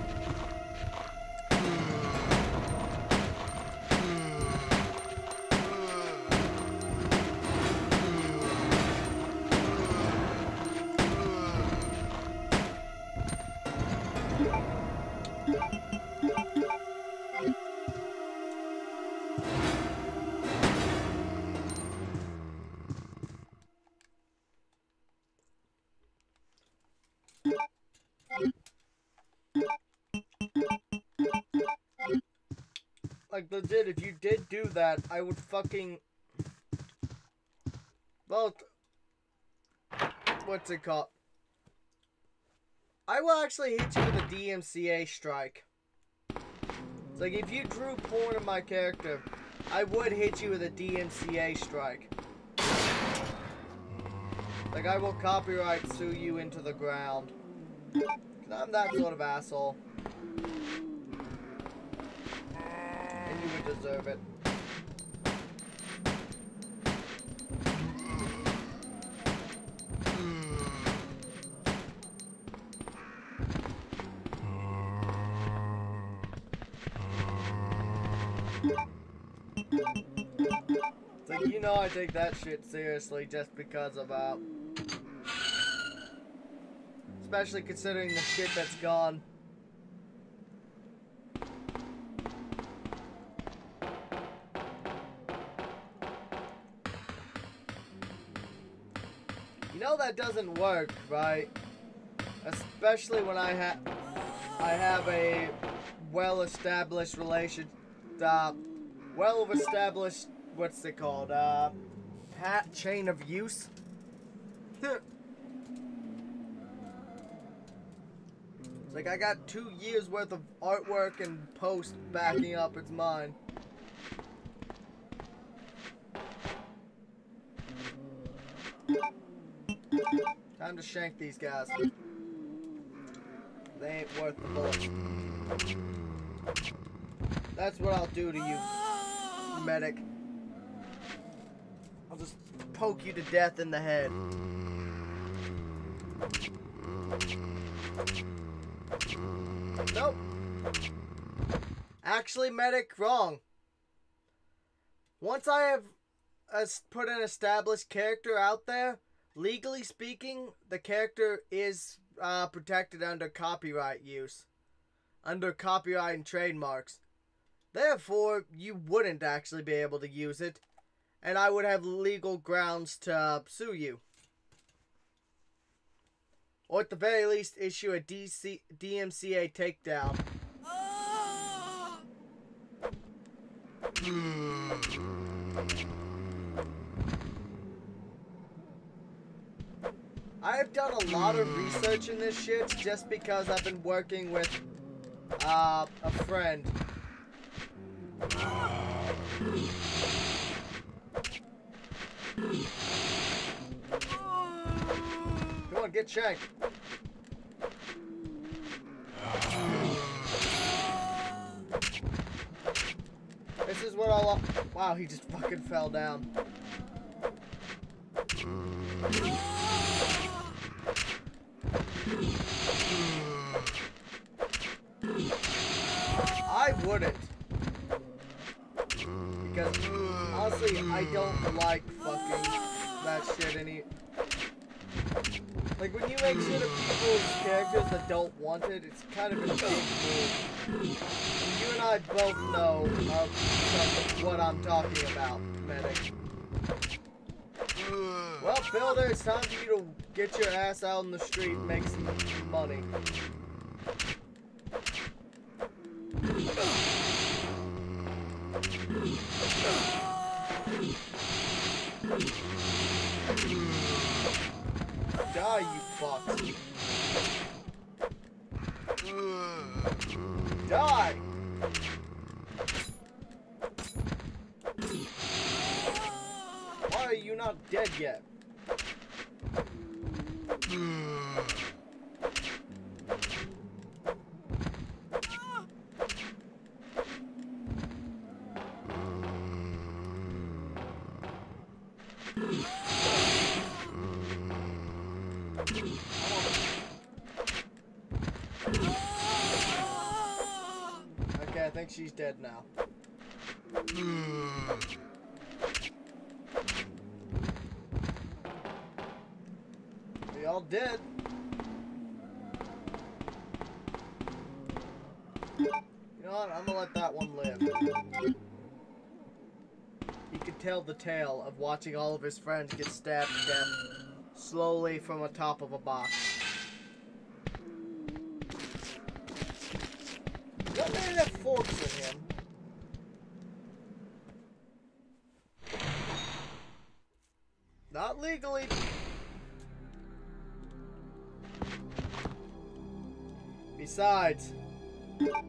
Like legit, if you did do that, I would fucking. Well, what's it called? I will actually hit you with a DMCA strike. It's like if you drew porn of my character, I would hit you with a DMCA strike. Like I will copyright sue you into the ground. I'm that sort of asshole. You deserve it. Like, you know I take that shit seriously just because of, uh... Especially considering the shit that's gone. That doesn't work, right? Especially when I have I have a well-established relation, uh, well-established, what's it called, uh, pat chain of use. It's like I got two years worth of artwork and post backing up it's mine. Time to shank these guys. They ain't worth the bullet. That's what I'll do to you, medic. I'll just poke you to death in the head. Nope. Actually, medic, wrong. Once I have put an established character out there, legally speaking, the character is uh, protected under copyright use, under copyright and trademarks. Therefore, you wouldn't actually be able to use it, and I would have legal grounds to uh, sue you. Or at the very least, issue a DC, DMCA takedown. I've done a lot of research in this shit just because I've been working with uh, a friend. Come on, get shanked. This is what I'll. Wow, he just fucking fell down. I wouldn't. Because, honestly, I don't like fucking that shit any... Like, when you make shit of people's characters that don't want it, it's kind of a big move. You and I both know of what I'm talking about, medic. Well, Builder, it's time for you to get your ass out in the street and make some money. Die, you fuck. Die! Why are you not dead yet? Now. We all did. You know what? I'm gonna let that one live. He could tell the tale of watching all of his friends get stabbed to death slowly from the top of a box. Besides,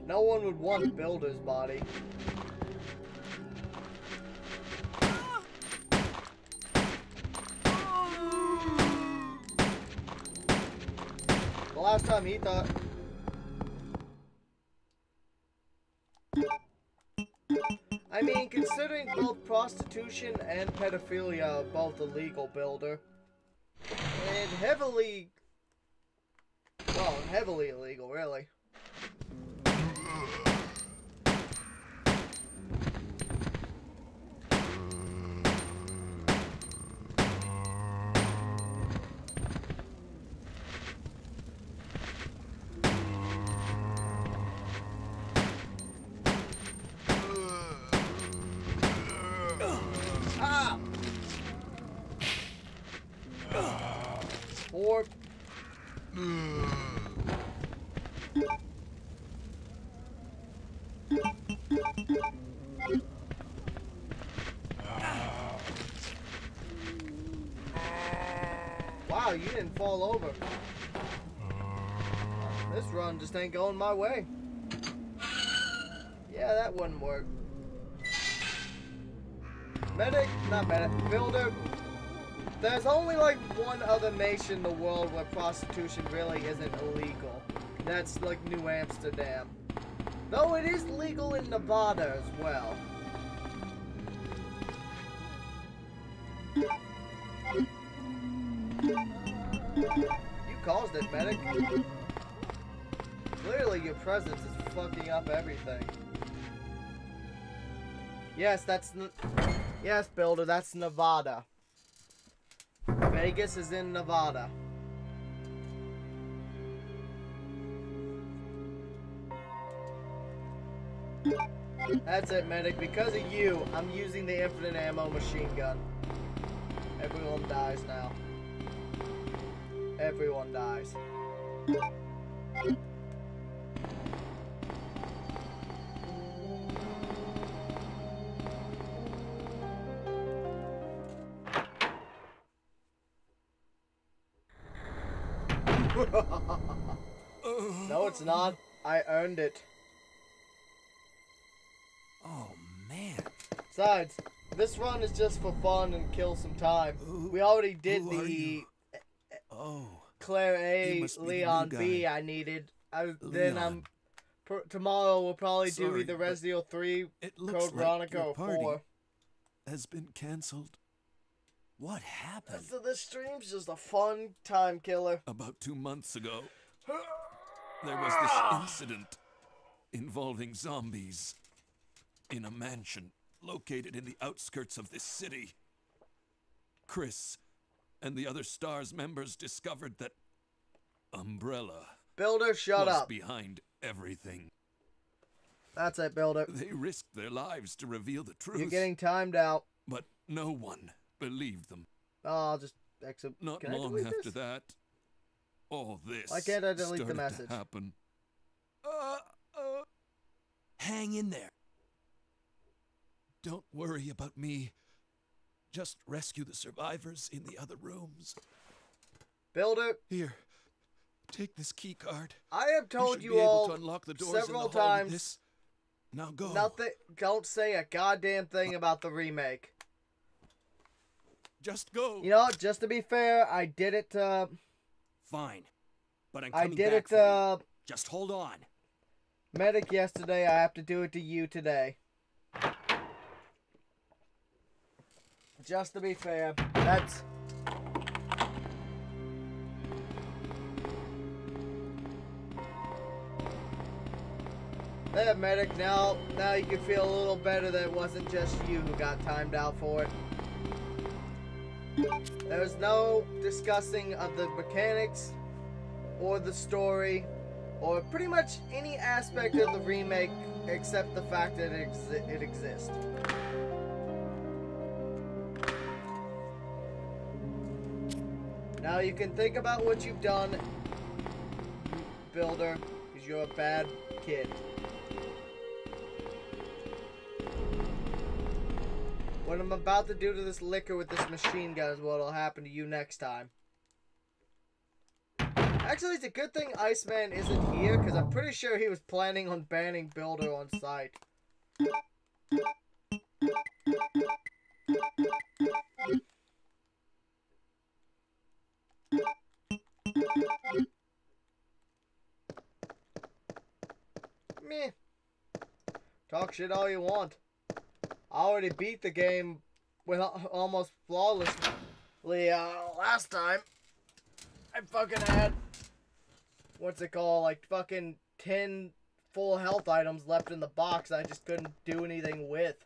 no one would want Builder's body. The last time he thought. I mean, considering both prostitution and pedophilia are both illegal, Builder, and heavily, heavily illegal, really. Fall over. This run just ain't going my way. Yeah, that wouldn't work. Medic, not medic, builder. There's only like one other nation in the world where prostitution really isn't illegal. That's like New Amsterdam. Though it is legal in Nevada as well. It, medic. Clearly your presence is fucking up everything. Yes, that's... Yes, Builder, that's Nevada. Vegas is in Nevada. That's it, medic. Because of you, I'm using the infinite ammo machine gun. Everyone dies now. Everyone dies. no, it's not. I earned it. Oh, man. Besides, this run is just for fun and kill some time. we already did the? Oh. Claire A, must be the Leon B, I needed. I then I'm. Tomorrow we'll probably do Sorry, either but Resident 3, It looks Code like Veronica, or party 4. has been cancelled. What happened? So this stream's just a fun time killer. About two months ago, there was this incident involving zombies in a mansion located in the outskirts of this city. Chris and the other STARS members discovered that Umbrella Builder, shut was up. behind everything. That's it, Builder. They risked their lives to reveal the truth. You're getting timed out. But no one believed them. Oh, I'll just exit. Not Can long after this? that, all this Why can't I delete the message? to happen. Uh, uh, hang in there. Don't worry about me. Just rescue the survivors in the other rooms. Builder. Here, take this key card. I have told you, able all to unlock the doors several the times. Now go. Nothing. Don't say a goddamn thing about the remake. Just go. You know, just to be fair, I did it. Uh, Fine. But I'm I coming did back it. you. Uh, Just hold on. medic yesterday. I have to do it to you today. Just to be fair, that's. There, medic. Now, now you can feel a little better that it wasn't just you who got timed out for it. There was no discussing of the mechanics, or the story, or pretty much any aspect of the remake except the fact that it, exi- it exists. Now you can think about what you've done, Builder, because you're a bad kid. What I'm about to do to this licker with this machine gun is what'll happen to you next time. Actually, it's a good thing Iceman isn't here, because I'm pretty sure he was planning on banning Builder on site. Meh. Talk shit all you want. I already beat the game with almost flawlessly uh, last time. I fucking had what's it called, like fucking ten full health items left in the box. I just couldn't do anything with.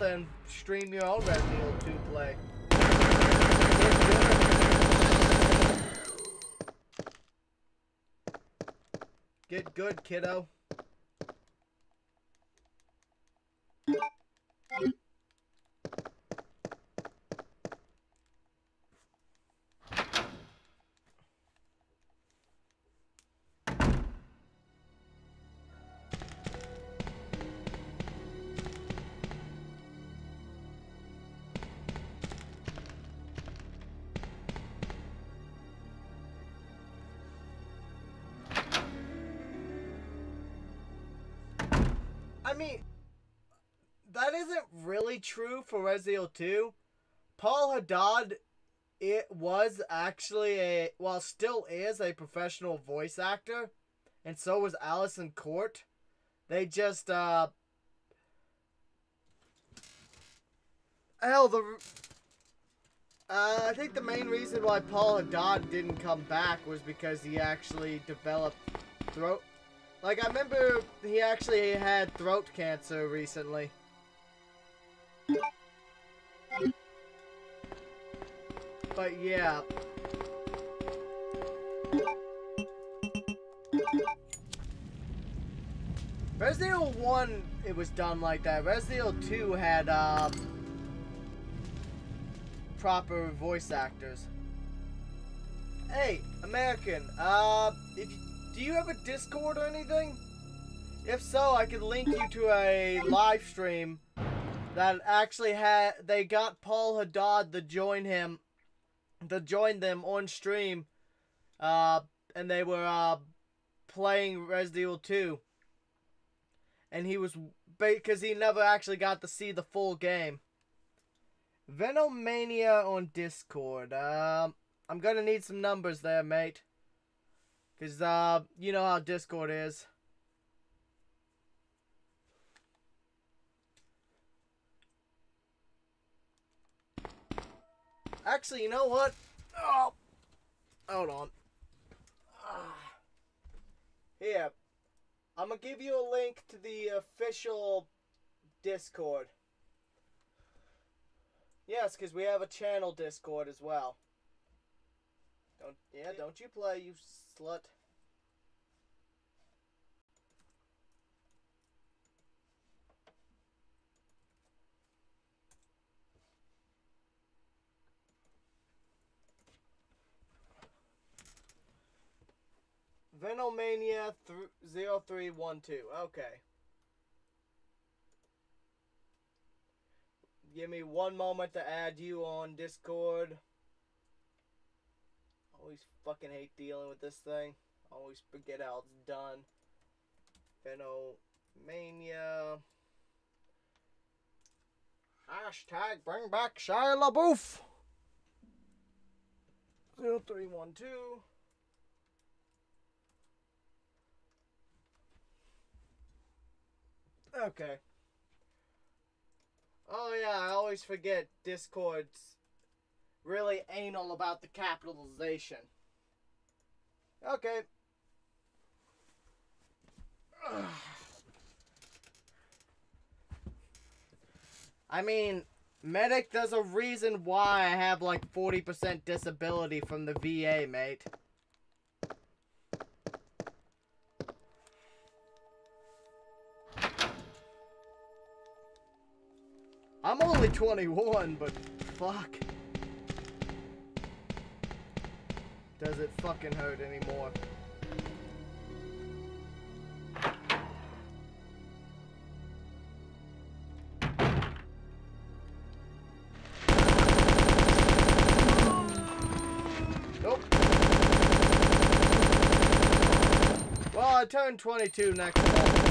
And stream your own Resident Evil 2 play. Get good, kiddo. True for Resident Evil 2. Paul Haddad, it was actually a, well, still is a professional voice actor, and so was Alyson Court. They just, uh, hell, the, uh, I think the main reason why Paul Haddad didn't come back was because he actually developed throat like, I remember he actually had throat cancer recently. But yeah. Resident Evil 1, it was done like that. Resident Evil 2 had, um, proper voice actors. Hey, American, uh, if do you have a Discord or anything? If so, I could link you to a live stream that actually had they got Paul Haddad to join him to join them on stream. Uh and they were uh playing Resident Evil 2. And he was because he never actually got to see the full game. Venomania on Discord. Um I'm gonna need some numbers there, mate. Because, uh, you know how Discord is. Actually, you know what? Oh, hold on. Ah. Here. I'm to give you a link to the official Discord. Yes, because we have a channel Discord as well. Don't yeah, don't you play, you slut. Venomania th- 0312. Okay. Give me one moment to add you on Discord. Always fucking hate dealing with this thing. Always forget how it's done. Venomania. Hashtag bring back Shia LaBeouf. 0312. Okay. Oh yeah, I always forget Discord's really anal about the capitalization. Okay. I mean, medic, there's a reason why I have like 40% disability from the VA, mate. I'm only 21, but fuck. Does it fucking hurt anymore? Nope. Well, I turn 22 next month,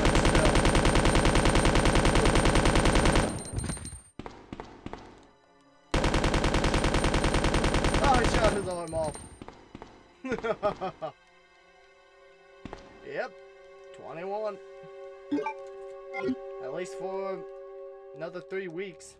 yep, 21. At least for another three weeks.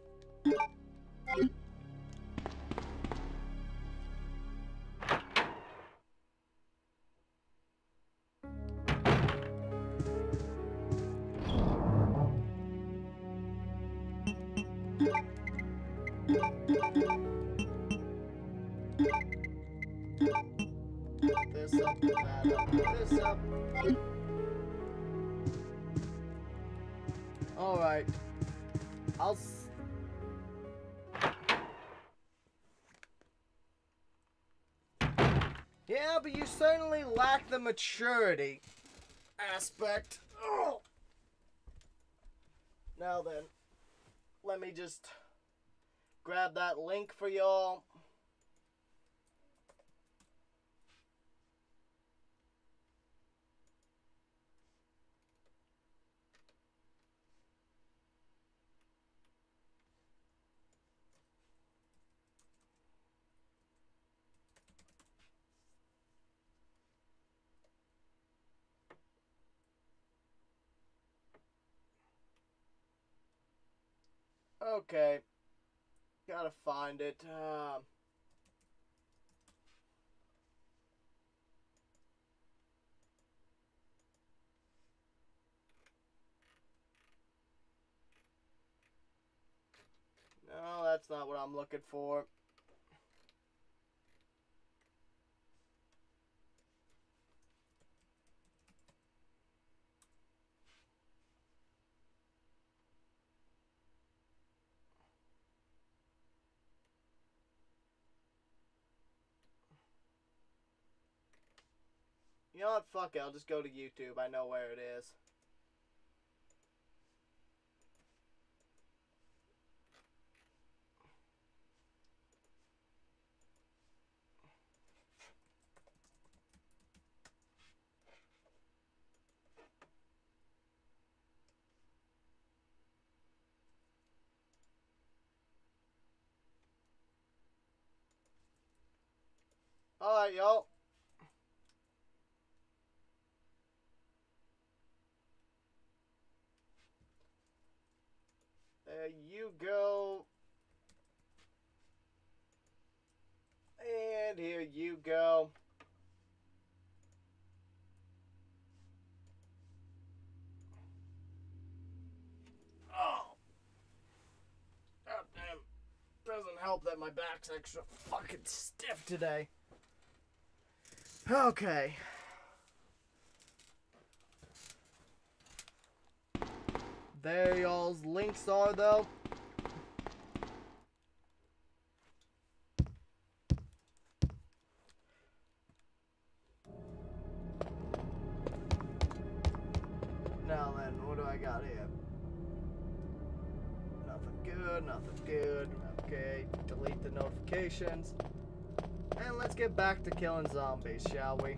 The maturity aspect. Ugh. Now then, let me just grab that link for y'all. Okay. Gotta find it. Um no, that's not what I'm looking for. You know what? Fuck it. I'll just go to YouTube. I know where it is. Alright, y'all. You go. And here you go. Oh. God damn. Doesn't help that my back's extra fucking stiff today. Okay. There y'all's links are though. Now then, what do I got here? Nothing good, nothing good. Okay, delete the notifications. And let's get back to killing zombies, shall we?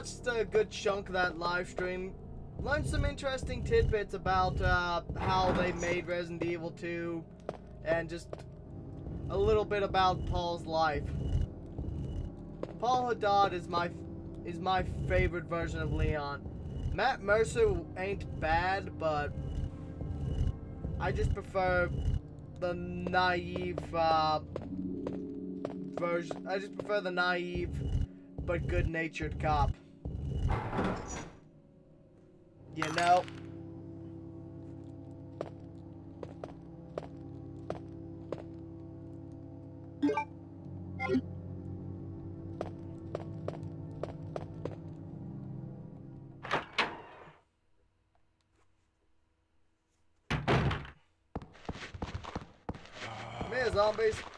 Watched a good chunk of that live stream. Learned some interesting tidbits about uh, how they made Resident Evil 2 and just a little bit about Paul's life. Paul Haddad is my is my favorite version of Leon. Matt Mercer ain't bad, but I just prefer the naive uh, version. I just prefer the naive but good-natured cop. You know. Zombies.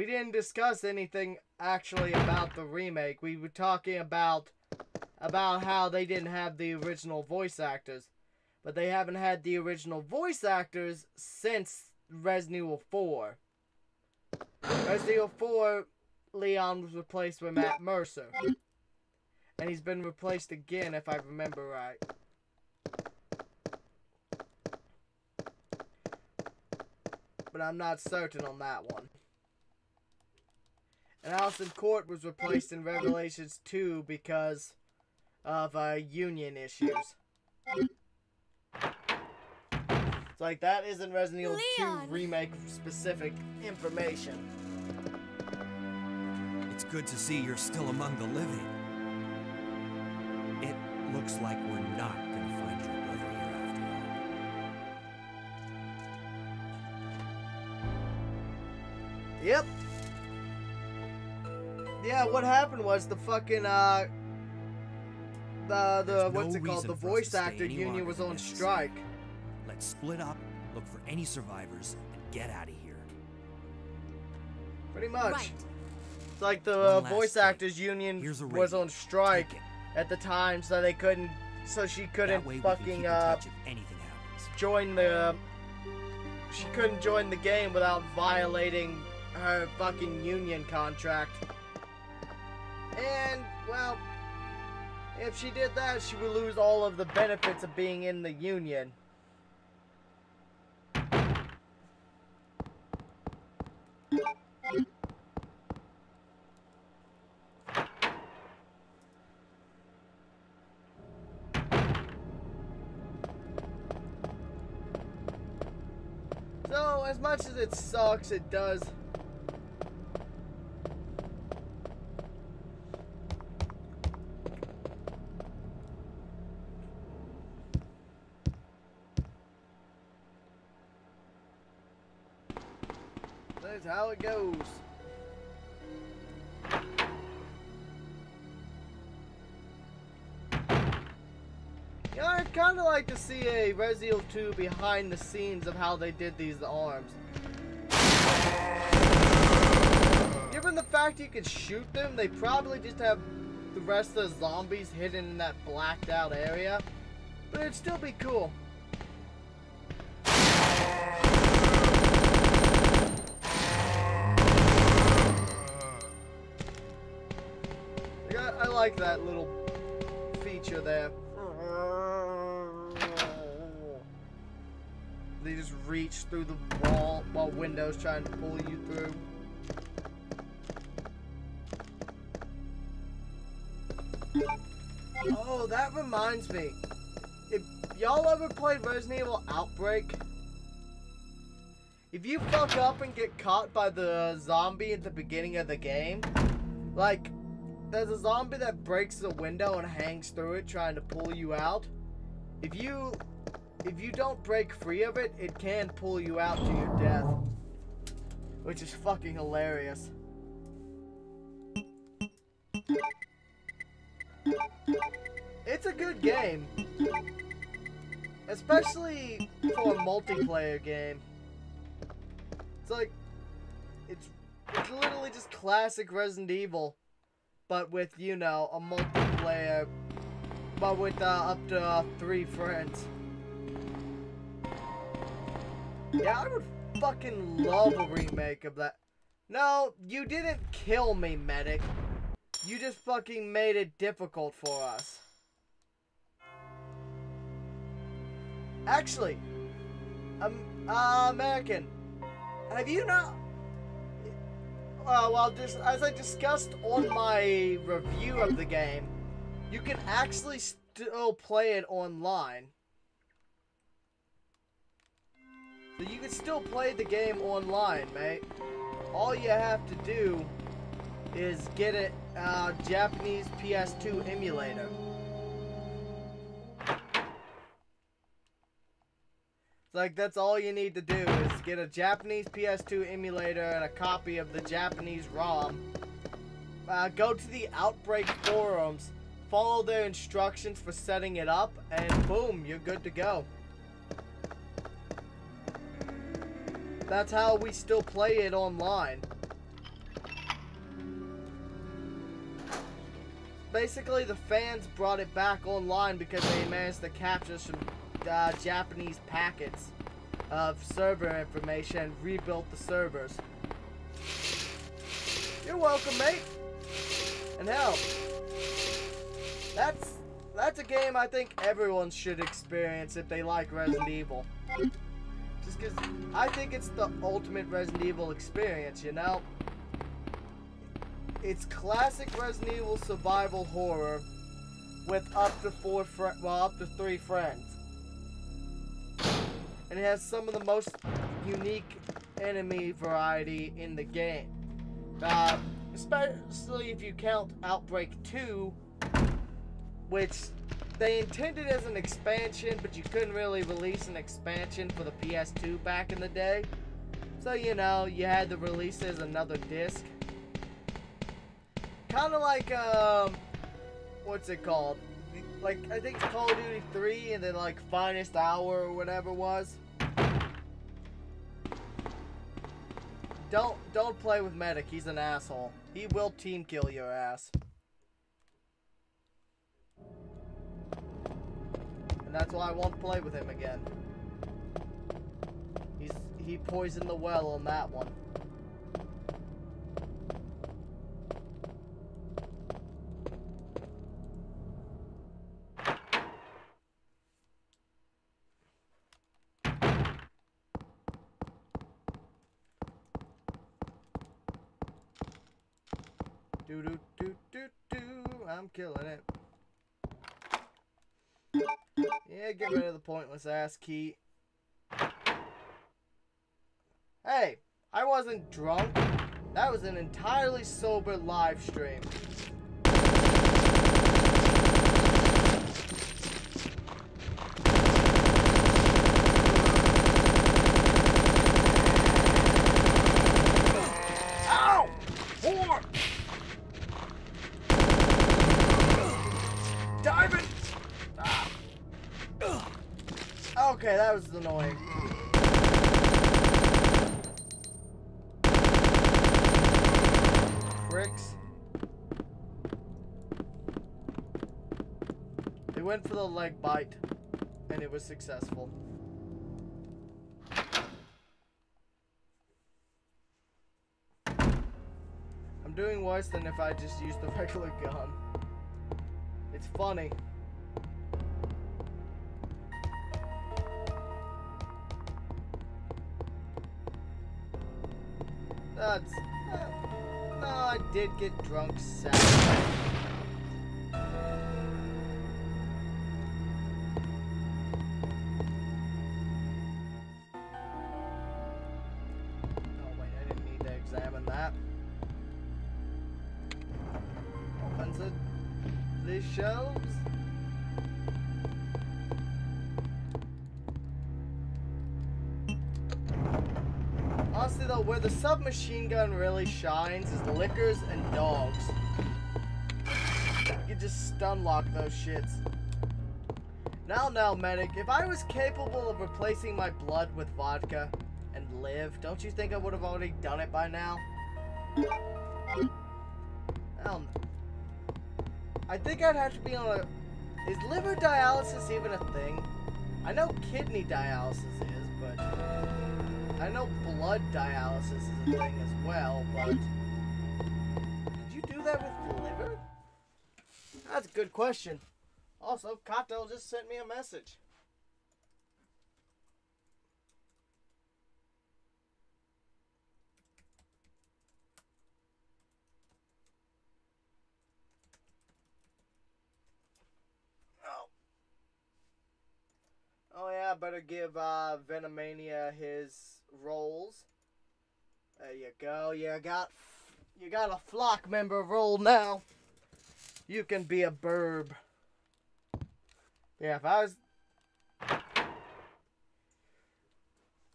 We didn't discuss anything actually about the remake. We were talking about about how they didn't have the original voice actors. But they haven't had the original voice actors since Resident Evil 4. Resident Evil 4, Leon was replaced with Matt Mercer. And he's been replaced again, if I remember right. But I'm not certain on that one. And Alyson Court was replaced in Revelations 2 because of uh, union issues. It's like that isn't Resident Evil 2 remake specific information. It's good to see you're still among the living. It looks like we're not gonna find your brother here after all. Yep. Yeah, what happened was the fucking uh the the There's what's no it called? The voice actor union was on strike. Let's split up, look for any survivors, and get out of here. Pretty much. Right. It's like the uh, voice thing. actors union was on strike at the time, so they couldn't, so she couldn't That way we can fucking keep uh if anything happens. join the. She couldn't join the game without violating her fucking union contract. And well, if she did that, she would lose all of the benefits of being in the union. So, as much as it sucks, it does. That's how goes. I'd kind of like to see a Resident Evil 2 behind the scenes of how they did these arms. Given the fact you could shoot them, they probably just have the rest of the zombies hidden in that blacked out area. But it'd still be cool. Like that little feature there. they just reach through the wall while windows trying to pull you through. Oh, that reminds me. If y'all ever played Resident Evil Outbreak, if you fuck up and get caught by the zombie at the beginning of the game, like, there's a zombie that breaks the window and hangs through it trying to pull you out. If you if you don't break free of it, it can pull you out to your death. Which is fucking hilarious. It's a good game. Especially for a multiplayer game. It's like, it's, it's literally just classic Resident Evil. But with, you know, a multiplayer, but with uh, up to uh, three friends. Yeah, I would fucking love a remake of that. No, you didn't kill me, medic. You just fucking made it difficult for us. Actually, um, uh, American, have you not... Uh, well, just as I discussed on my review of the game, you can actually still play it online. So you can still play the game online, mate. All you have to do is get a uh, Japanese PS2 emulator. Like that's all you need to do is get a Japanese PS2 emulator and a copy of the Japanese ROM. Uh, go to the Outbreak forums, follow their instructions for setting it up, and boom, you're good to go. That's how we still play it online. Basically, the fans brought it back online because they managed to capture some uh, Japanese packets of server information and rebuilt the servers. You're welcome, mate. And hell, that's that's a game I think everyone should experience if they like Resident Evil. Just because I think it's the ultimate Resident Evil experience, you know? It's classic Resident Evil survival horror with up to four well, up to three friends. And it has some of the most unique enemy variety in the game. Uh, especially if you count Outbreak 2, which they intended as an expansion, but you couldn't really release an expansion for the PS2 back in the day. So, you know, you had to release as another disc. Kind of like, um, what's it called? Like, I think Call of Duty 3 and then, like, Finest Hour or whatever was. Don't, don't play with Medic. He's an asshole. He will team kill your ass. And that's why I won't play with him again. He's he poisoned the well on that one. Do do do do do. I'm killing it. Yeah, get rid of the pointless ass key. Hey, I wasn't drunk. That was an entirely sober live stream. Ow! Whore! Diamond! Ah. Okay, that was annoying. Bricks. They went for the leg bite, and it was successful. I'm doing worse than if I just used the regular gun. It's funny. That's. Uh, no, I did get drunk Saturday. Submachine gun really shines is lickers and dogs. You can just stun lock those shits. Now, now, medic, if I was capable of replacing my blood with vodka and live, don't you think I would have already done it by now? No. I think I'd have to be on a... Is liver dialysis even a thing? I know kidney dialysis is. I know blood dialysis is a thing as well, but... Did you do that with the liver? That's a good question. Also, Kato just sent me a message. Oh. Oh yeah, better give uh, Venomania his rolls. There you go. You got you got a flock member roll now. You can be a burb. Yeah, if I was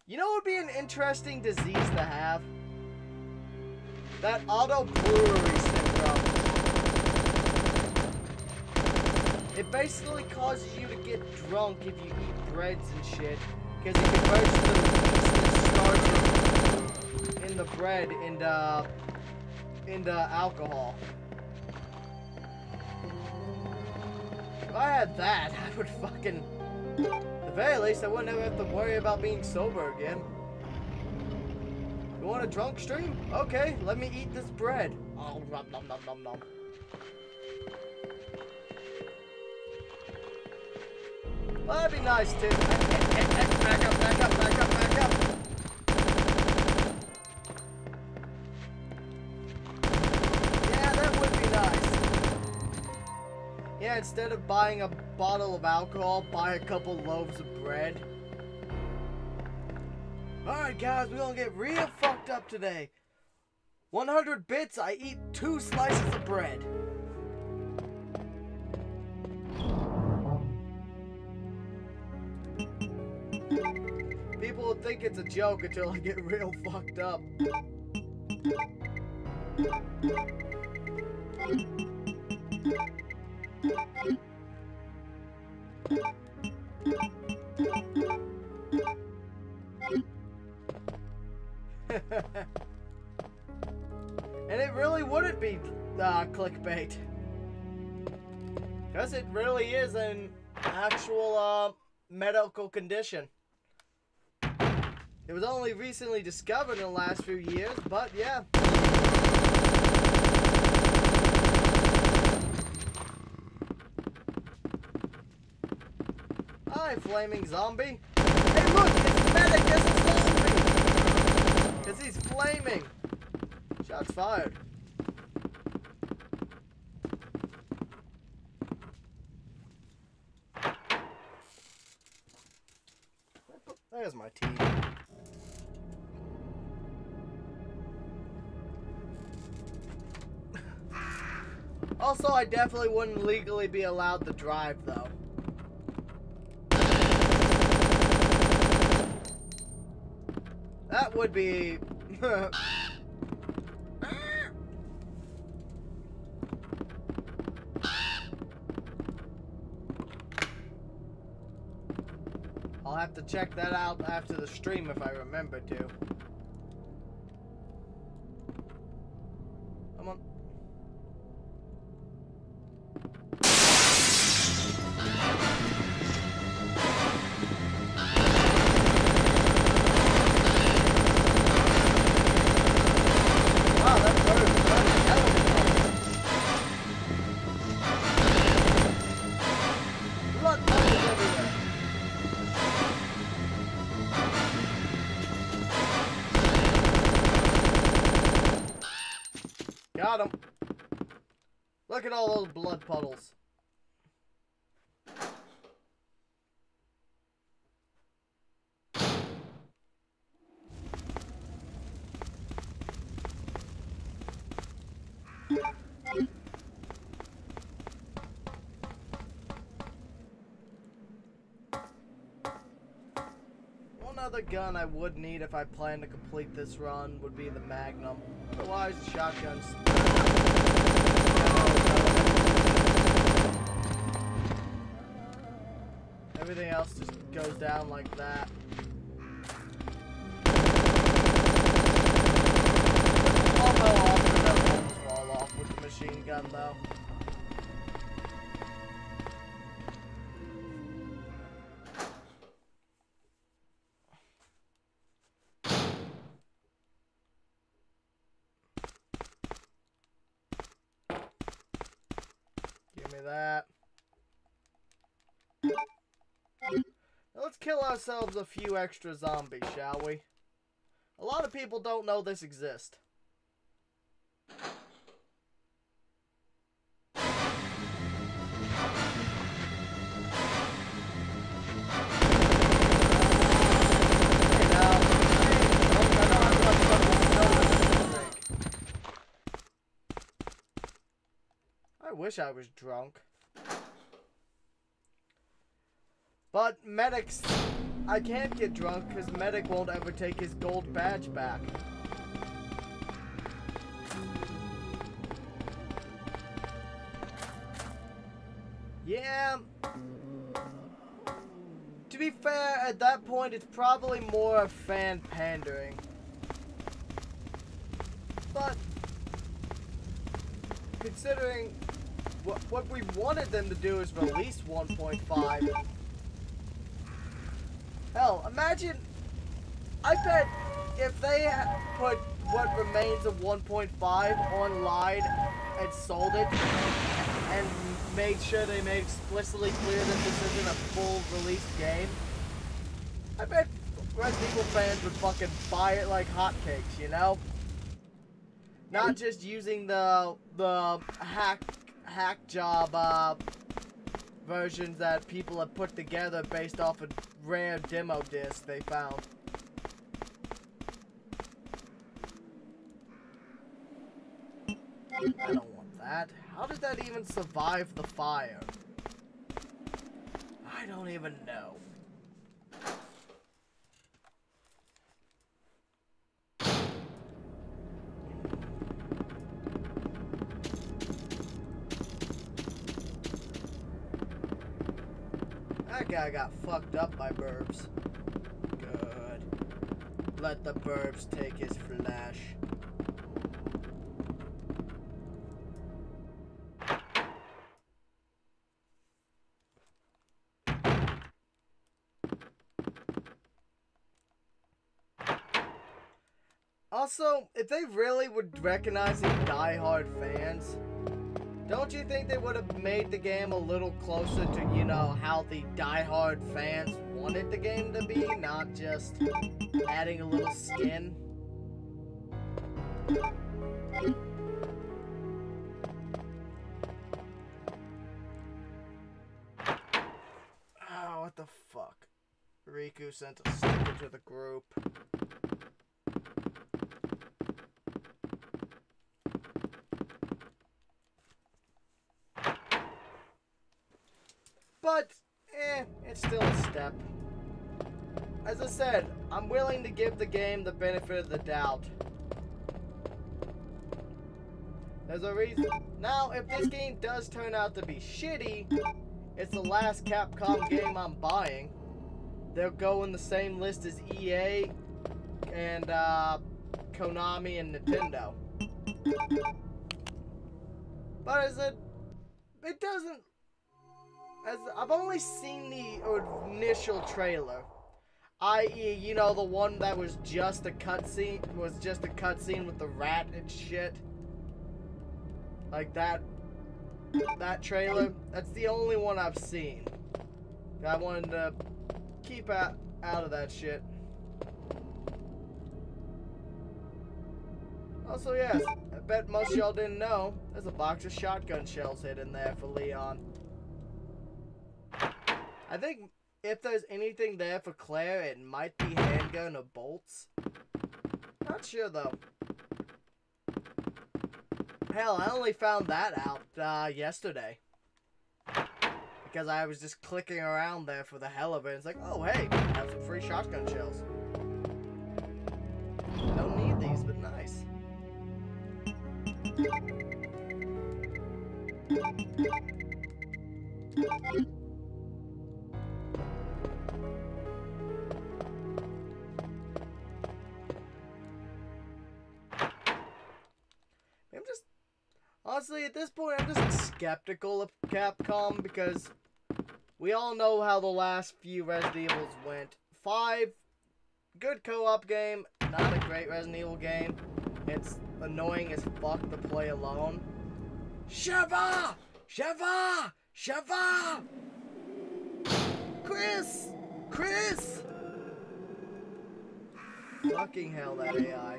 You know what would be an interesting disease to have? That auto brewery syndrome. It basically causes you to get drunk if you eat breads and shit. Because it converts and starches in the bread uh, in the alcohol. If I had that, I would fucking... At the very least, I wouldn't ever have to worry about being sober again. You want a drunk stream? Okay, let me eat this bread. Oh, nom nom nom nom nom. Well, that'd be nice too. Back up, back up, back up. Instead of buying a bottle of alcohol, buy a couple loaves of bread. Alright guys, we're gonna get real fucked up today. 100 bits, I eat two slices of bread. People will think it's a joke until I get real fucked up. and it really wouldn't be uh, clickbait. Because it really is an actual uh, medical condition. It was only recently discovered in the last few years, but yeah. Hi, flaming zombie. Hey, look, it's medic as a zombie. Because he's flaming. Shots fired. There's my tea. Also, I definitely wouldn't legally be allowed to drive, though. That would be... I'll have to check that out after the stream if I remember to. Puddles. One other gun I would need if I plan to complete this run would be the Magnum. Otherwise, the shotguns. Everything else just goes down like that. I'll go off and fall off with the machine gun though. Kill ourselves a few extra zombies, shall we? A lot of people don't know this exists. I wish I was drunk. But medics, I can't get drunk because medic won't ever take his gold badge back. Yeah. To be fair, at that point, it's probably more of fan pandering. But considering what what we wanted them to do is release 1.5. Imagine. I bet if they put what remains of 1.5 online and sold it, and made sure they made explicitly clear that this isn't a full release game, I bet Resident Evil fans would fucking buy it like hotcakes, you know? Not just using the the hack hack job uh, versions that people have put together based off a rare demo disc they found. I don't want that. How did that even survive the fire? I don't even know. Guy got fucked up by burbs. Good. Let the burbs take his flesh. Also, if they really would recognize these die-hard fans, don't you think they would have made the game a little closer to, you know, how the die-hard fans wanted the game to be, not just adding a little skin? Oh, what the fuck? Riku sent a sticker to the group. Give the game the benefit of the doubt. There's a reason. Now, if this game does turn out to be shitty, it's the last Capcom game I'm buying. They'll go in the same list as EA and uh, Konami and Nintendo. But as it, it doesn't. As I've only seen the initial trailer, i.e., you know, the one that was just a cutscene, was just a cutscene with the rat and shit. Like that, that trailer. That's the only one I've seen. I wanted to keep out out of that shit. Also, yes, I bet most y'all didn't know, there's a box of shotgun shells hidden there for Leon. I think if there's anything there for Claire, it might be handgun or bolts. Not sure, though. Hell, I only found that out uh, yesterday. Because I was just clicking around there for the hell of it. It's like, oh, hey, I have some free shotgun shells. Don't need these, but nice. Honestly at this point I'm just skeptical of Capcom because we all know how the last few Resident Evils went. Five, good co-op game, not a great Resident Evil game. It's annoying as fuck to play alone. Sheva! Sheva! Sheva! Chris! Chris! Fucking hell, that AI.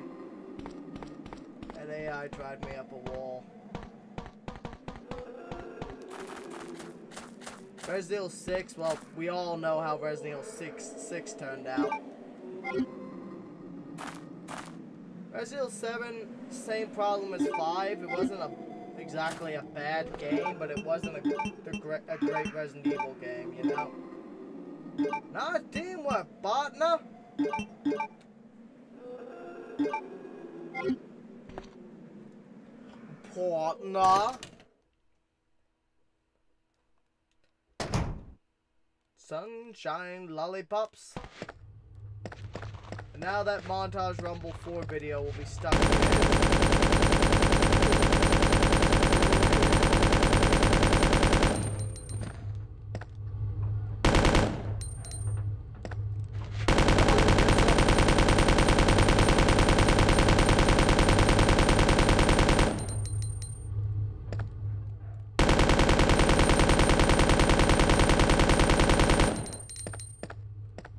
That AI tried me up a wall. Resident Evil 6, well, we all know how Resident Evil 6, 6 turned out. Resident Evil 7, same problem as 5. It wasn't a, exactly a bad game, but it wasn't a, a, great, a great Resident Evil game, you know? Nice teamwork, partner! Partner! Sunshine lollipops. And now that montage Rumble 4 video will be stuck.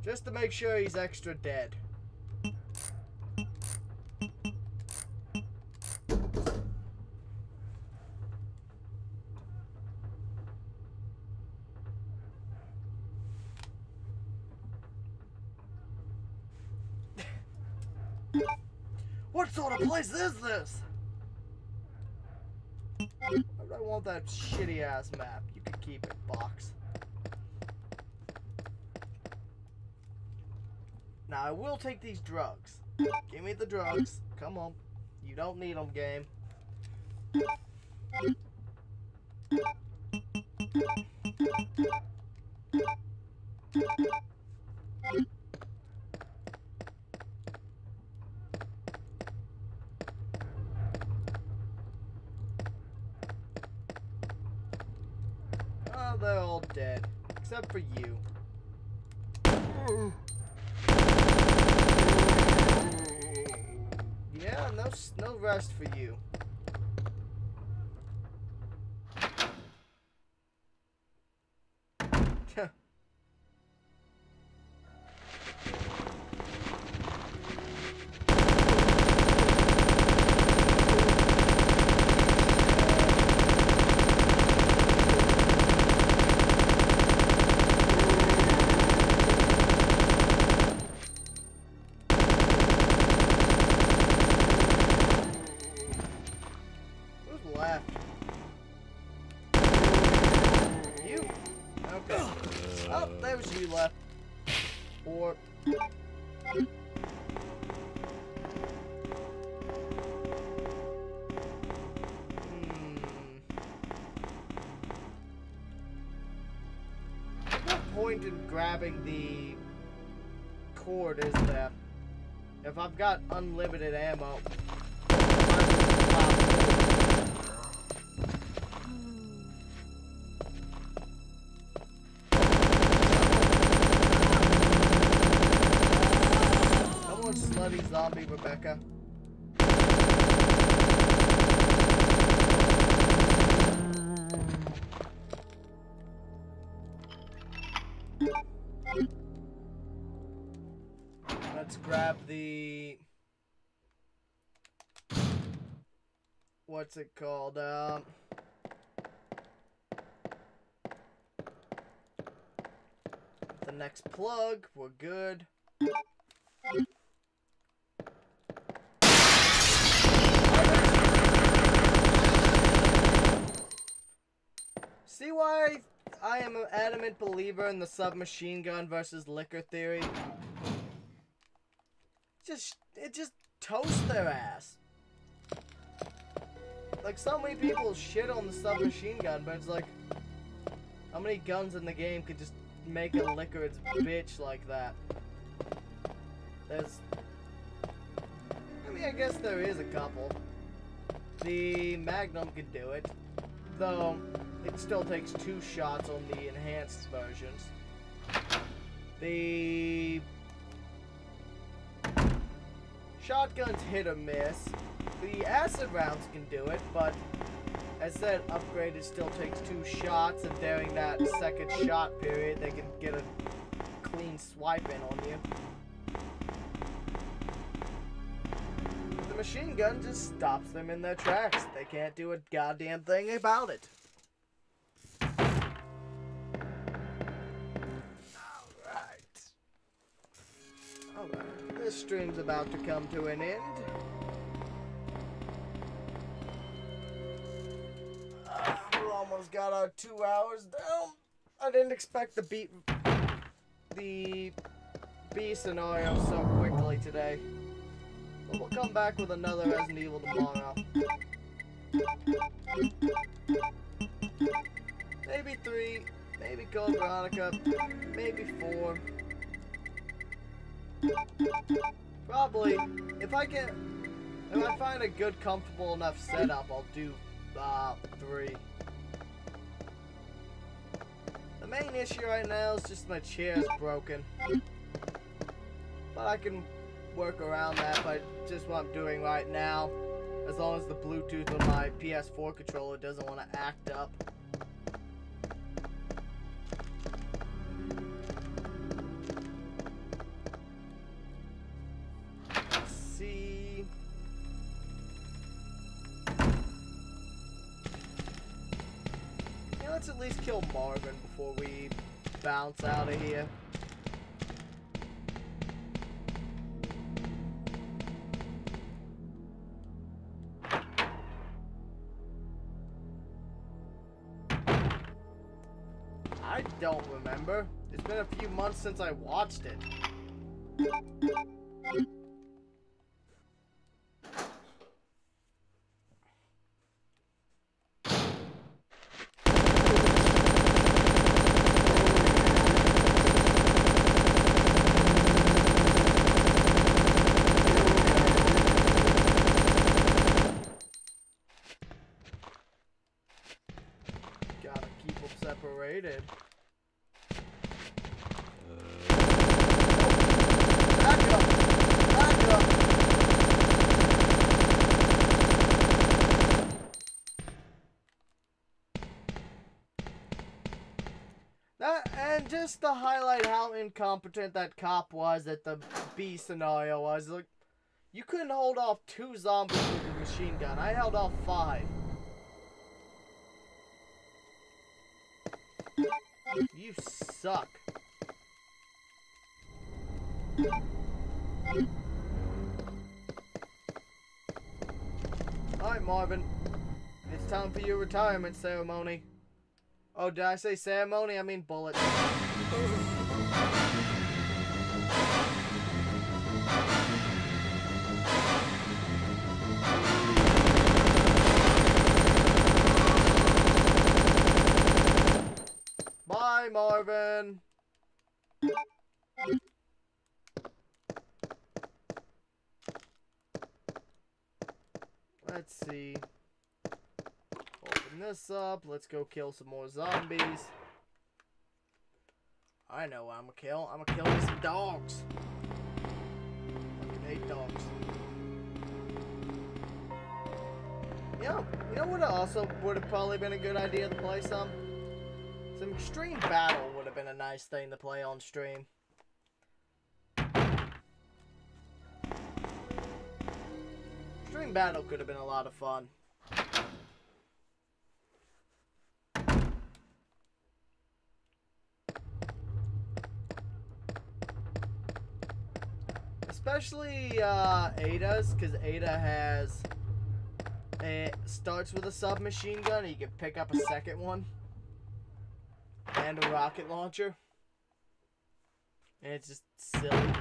Just to make sure he's extra dead. What sort of place is this? I want that shitty ass map. You can keep it, box. Now, I will take these drugs. Give me the drugs. Come on. You don't need them, game. Oh, they're all dead. Except for you. Yeah, no, no rest for you. Grabbing the cord is there? If I've got unlimited ammo. What's it called? Um, the next plug, we're good. See why I am an adamant believer in the submachine gun versus licker theory? Just, it just toasts their ass. Like, so many people shit on the submachine gun, but it's like, how many guns in the game could just make a licker its bitch like that? There's, I mean, I guess there is a couple. The Magnum can do it, though it still takes two shots on the enhanced versions. The shotguns hit or miss. The acid rounds can do it, but as said, upgraded still takes two shots, and during that second shot period, they can get a clean swipe in on you. The machine gun just stops them in their tracks. They can't do a goddamn thing about it. Alright. This stream's about to come to an end. Uh, we almost got our two hours down. I didn't expect the beat the B scenario so quickly today. But we'll come back with another Resident Evil tomorrow. Maybe three, maybe Code Veronica, maybe four. Probably, if I get, if I find a good, comfortable enough setup, I'll do, uh, three. The main issue right now is just my chair's broken. But I can work around that by just what I'm doing right now. As long as the Bluetooth on my PS4 controller doesn't want to act up. Bounce out of here. I don't remember. It's been a few months since I watched it. Gotta keep them separated. Back up! Back up! That, and just to highlight how incompetent that cop was at the B scenario was, like, you couldn't hold off two zombies with a machine gun. I held off five. You suck. Alright, Marvin. It's time for your retirement ceremony. Oh, did I say ceremony? I mean bullet. Bye, Marvin. Let's see. Open this up. Let's go kill some more zombies. I know what I'm gonna kill. I'm gonna kill me some dogs. Fucking hate dogs. Yeah, you know what also would have probably been a good idea to play some? Some extreme battle would have been a nice thing to play on stream. Extreme battle could have been a lot of fun. Especially uh, Ada's, because Ada has it starts with a submachine gun, and you can pick up a second one, and a rocket launcher, and it's just silly.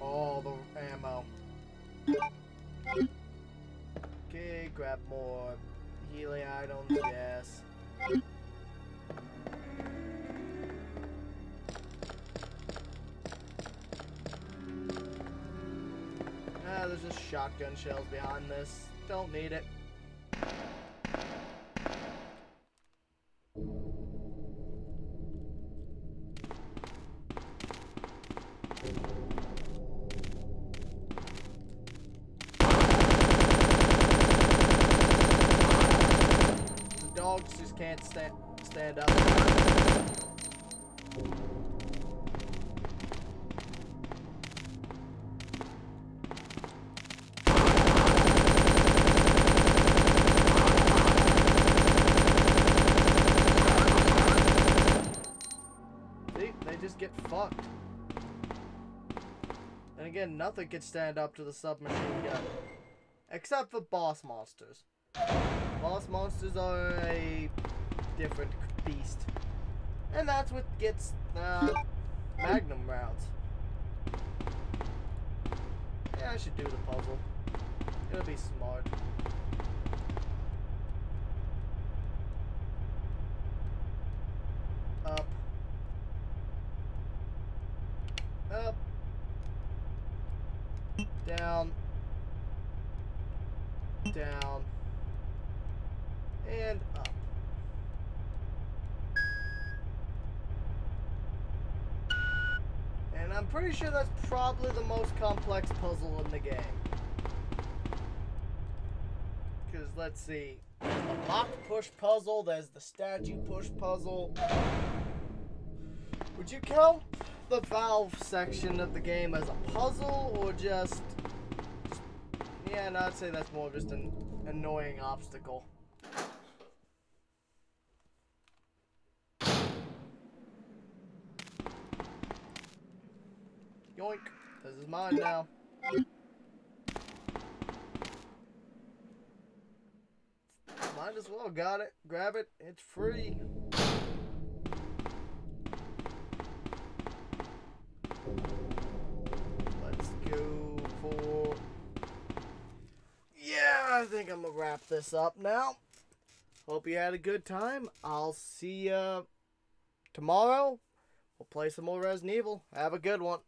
All the ammo. Okay, grab more healing items, yes. There's just shotgun shells behind this. Don't need it. Nothing can stand up to the submachine gun. Except for boss monsters. Boss monsters are a different beast. And that's what gets uh, magnum rounds. Yeah, I should do the puzzle. It'll be smart. Up. Up. Down. Down. And up. And I'm pretty sure that's probably the most complex puzzle in the game. Because let's see. The lock push puzzle, there's the statue push puzzle. Would you count the valve section of the game as a puzzle or just. Yeah, no, I'd say that's more just an annoying obstacle. Yoink. Is mine now. Might as well got it. Grab it. It's free. Let's go for... Yeah, I think I'm gonna wrap this up now. Hope you had a good time. I'll see ya tomorrow. We'll play some more Resident Evil. Have a good one.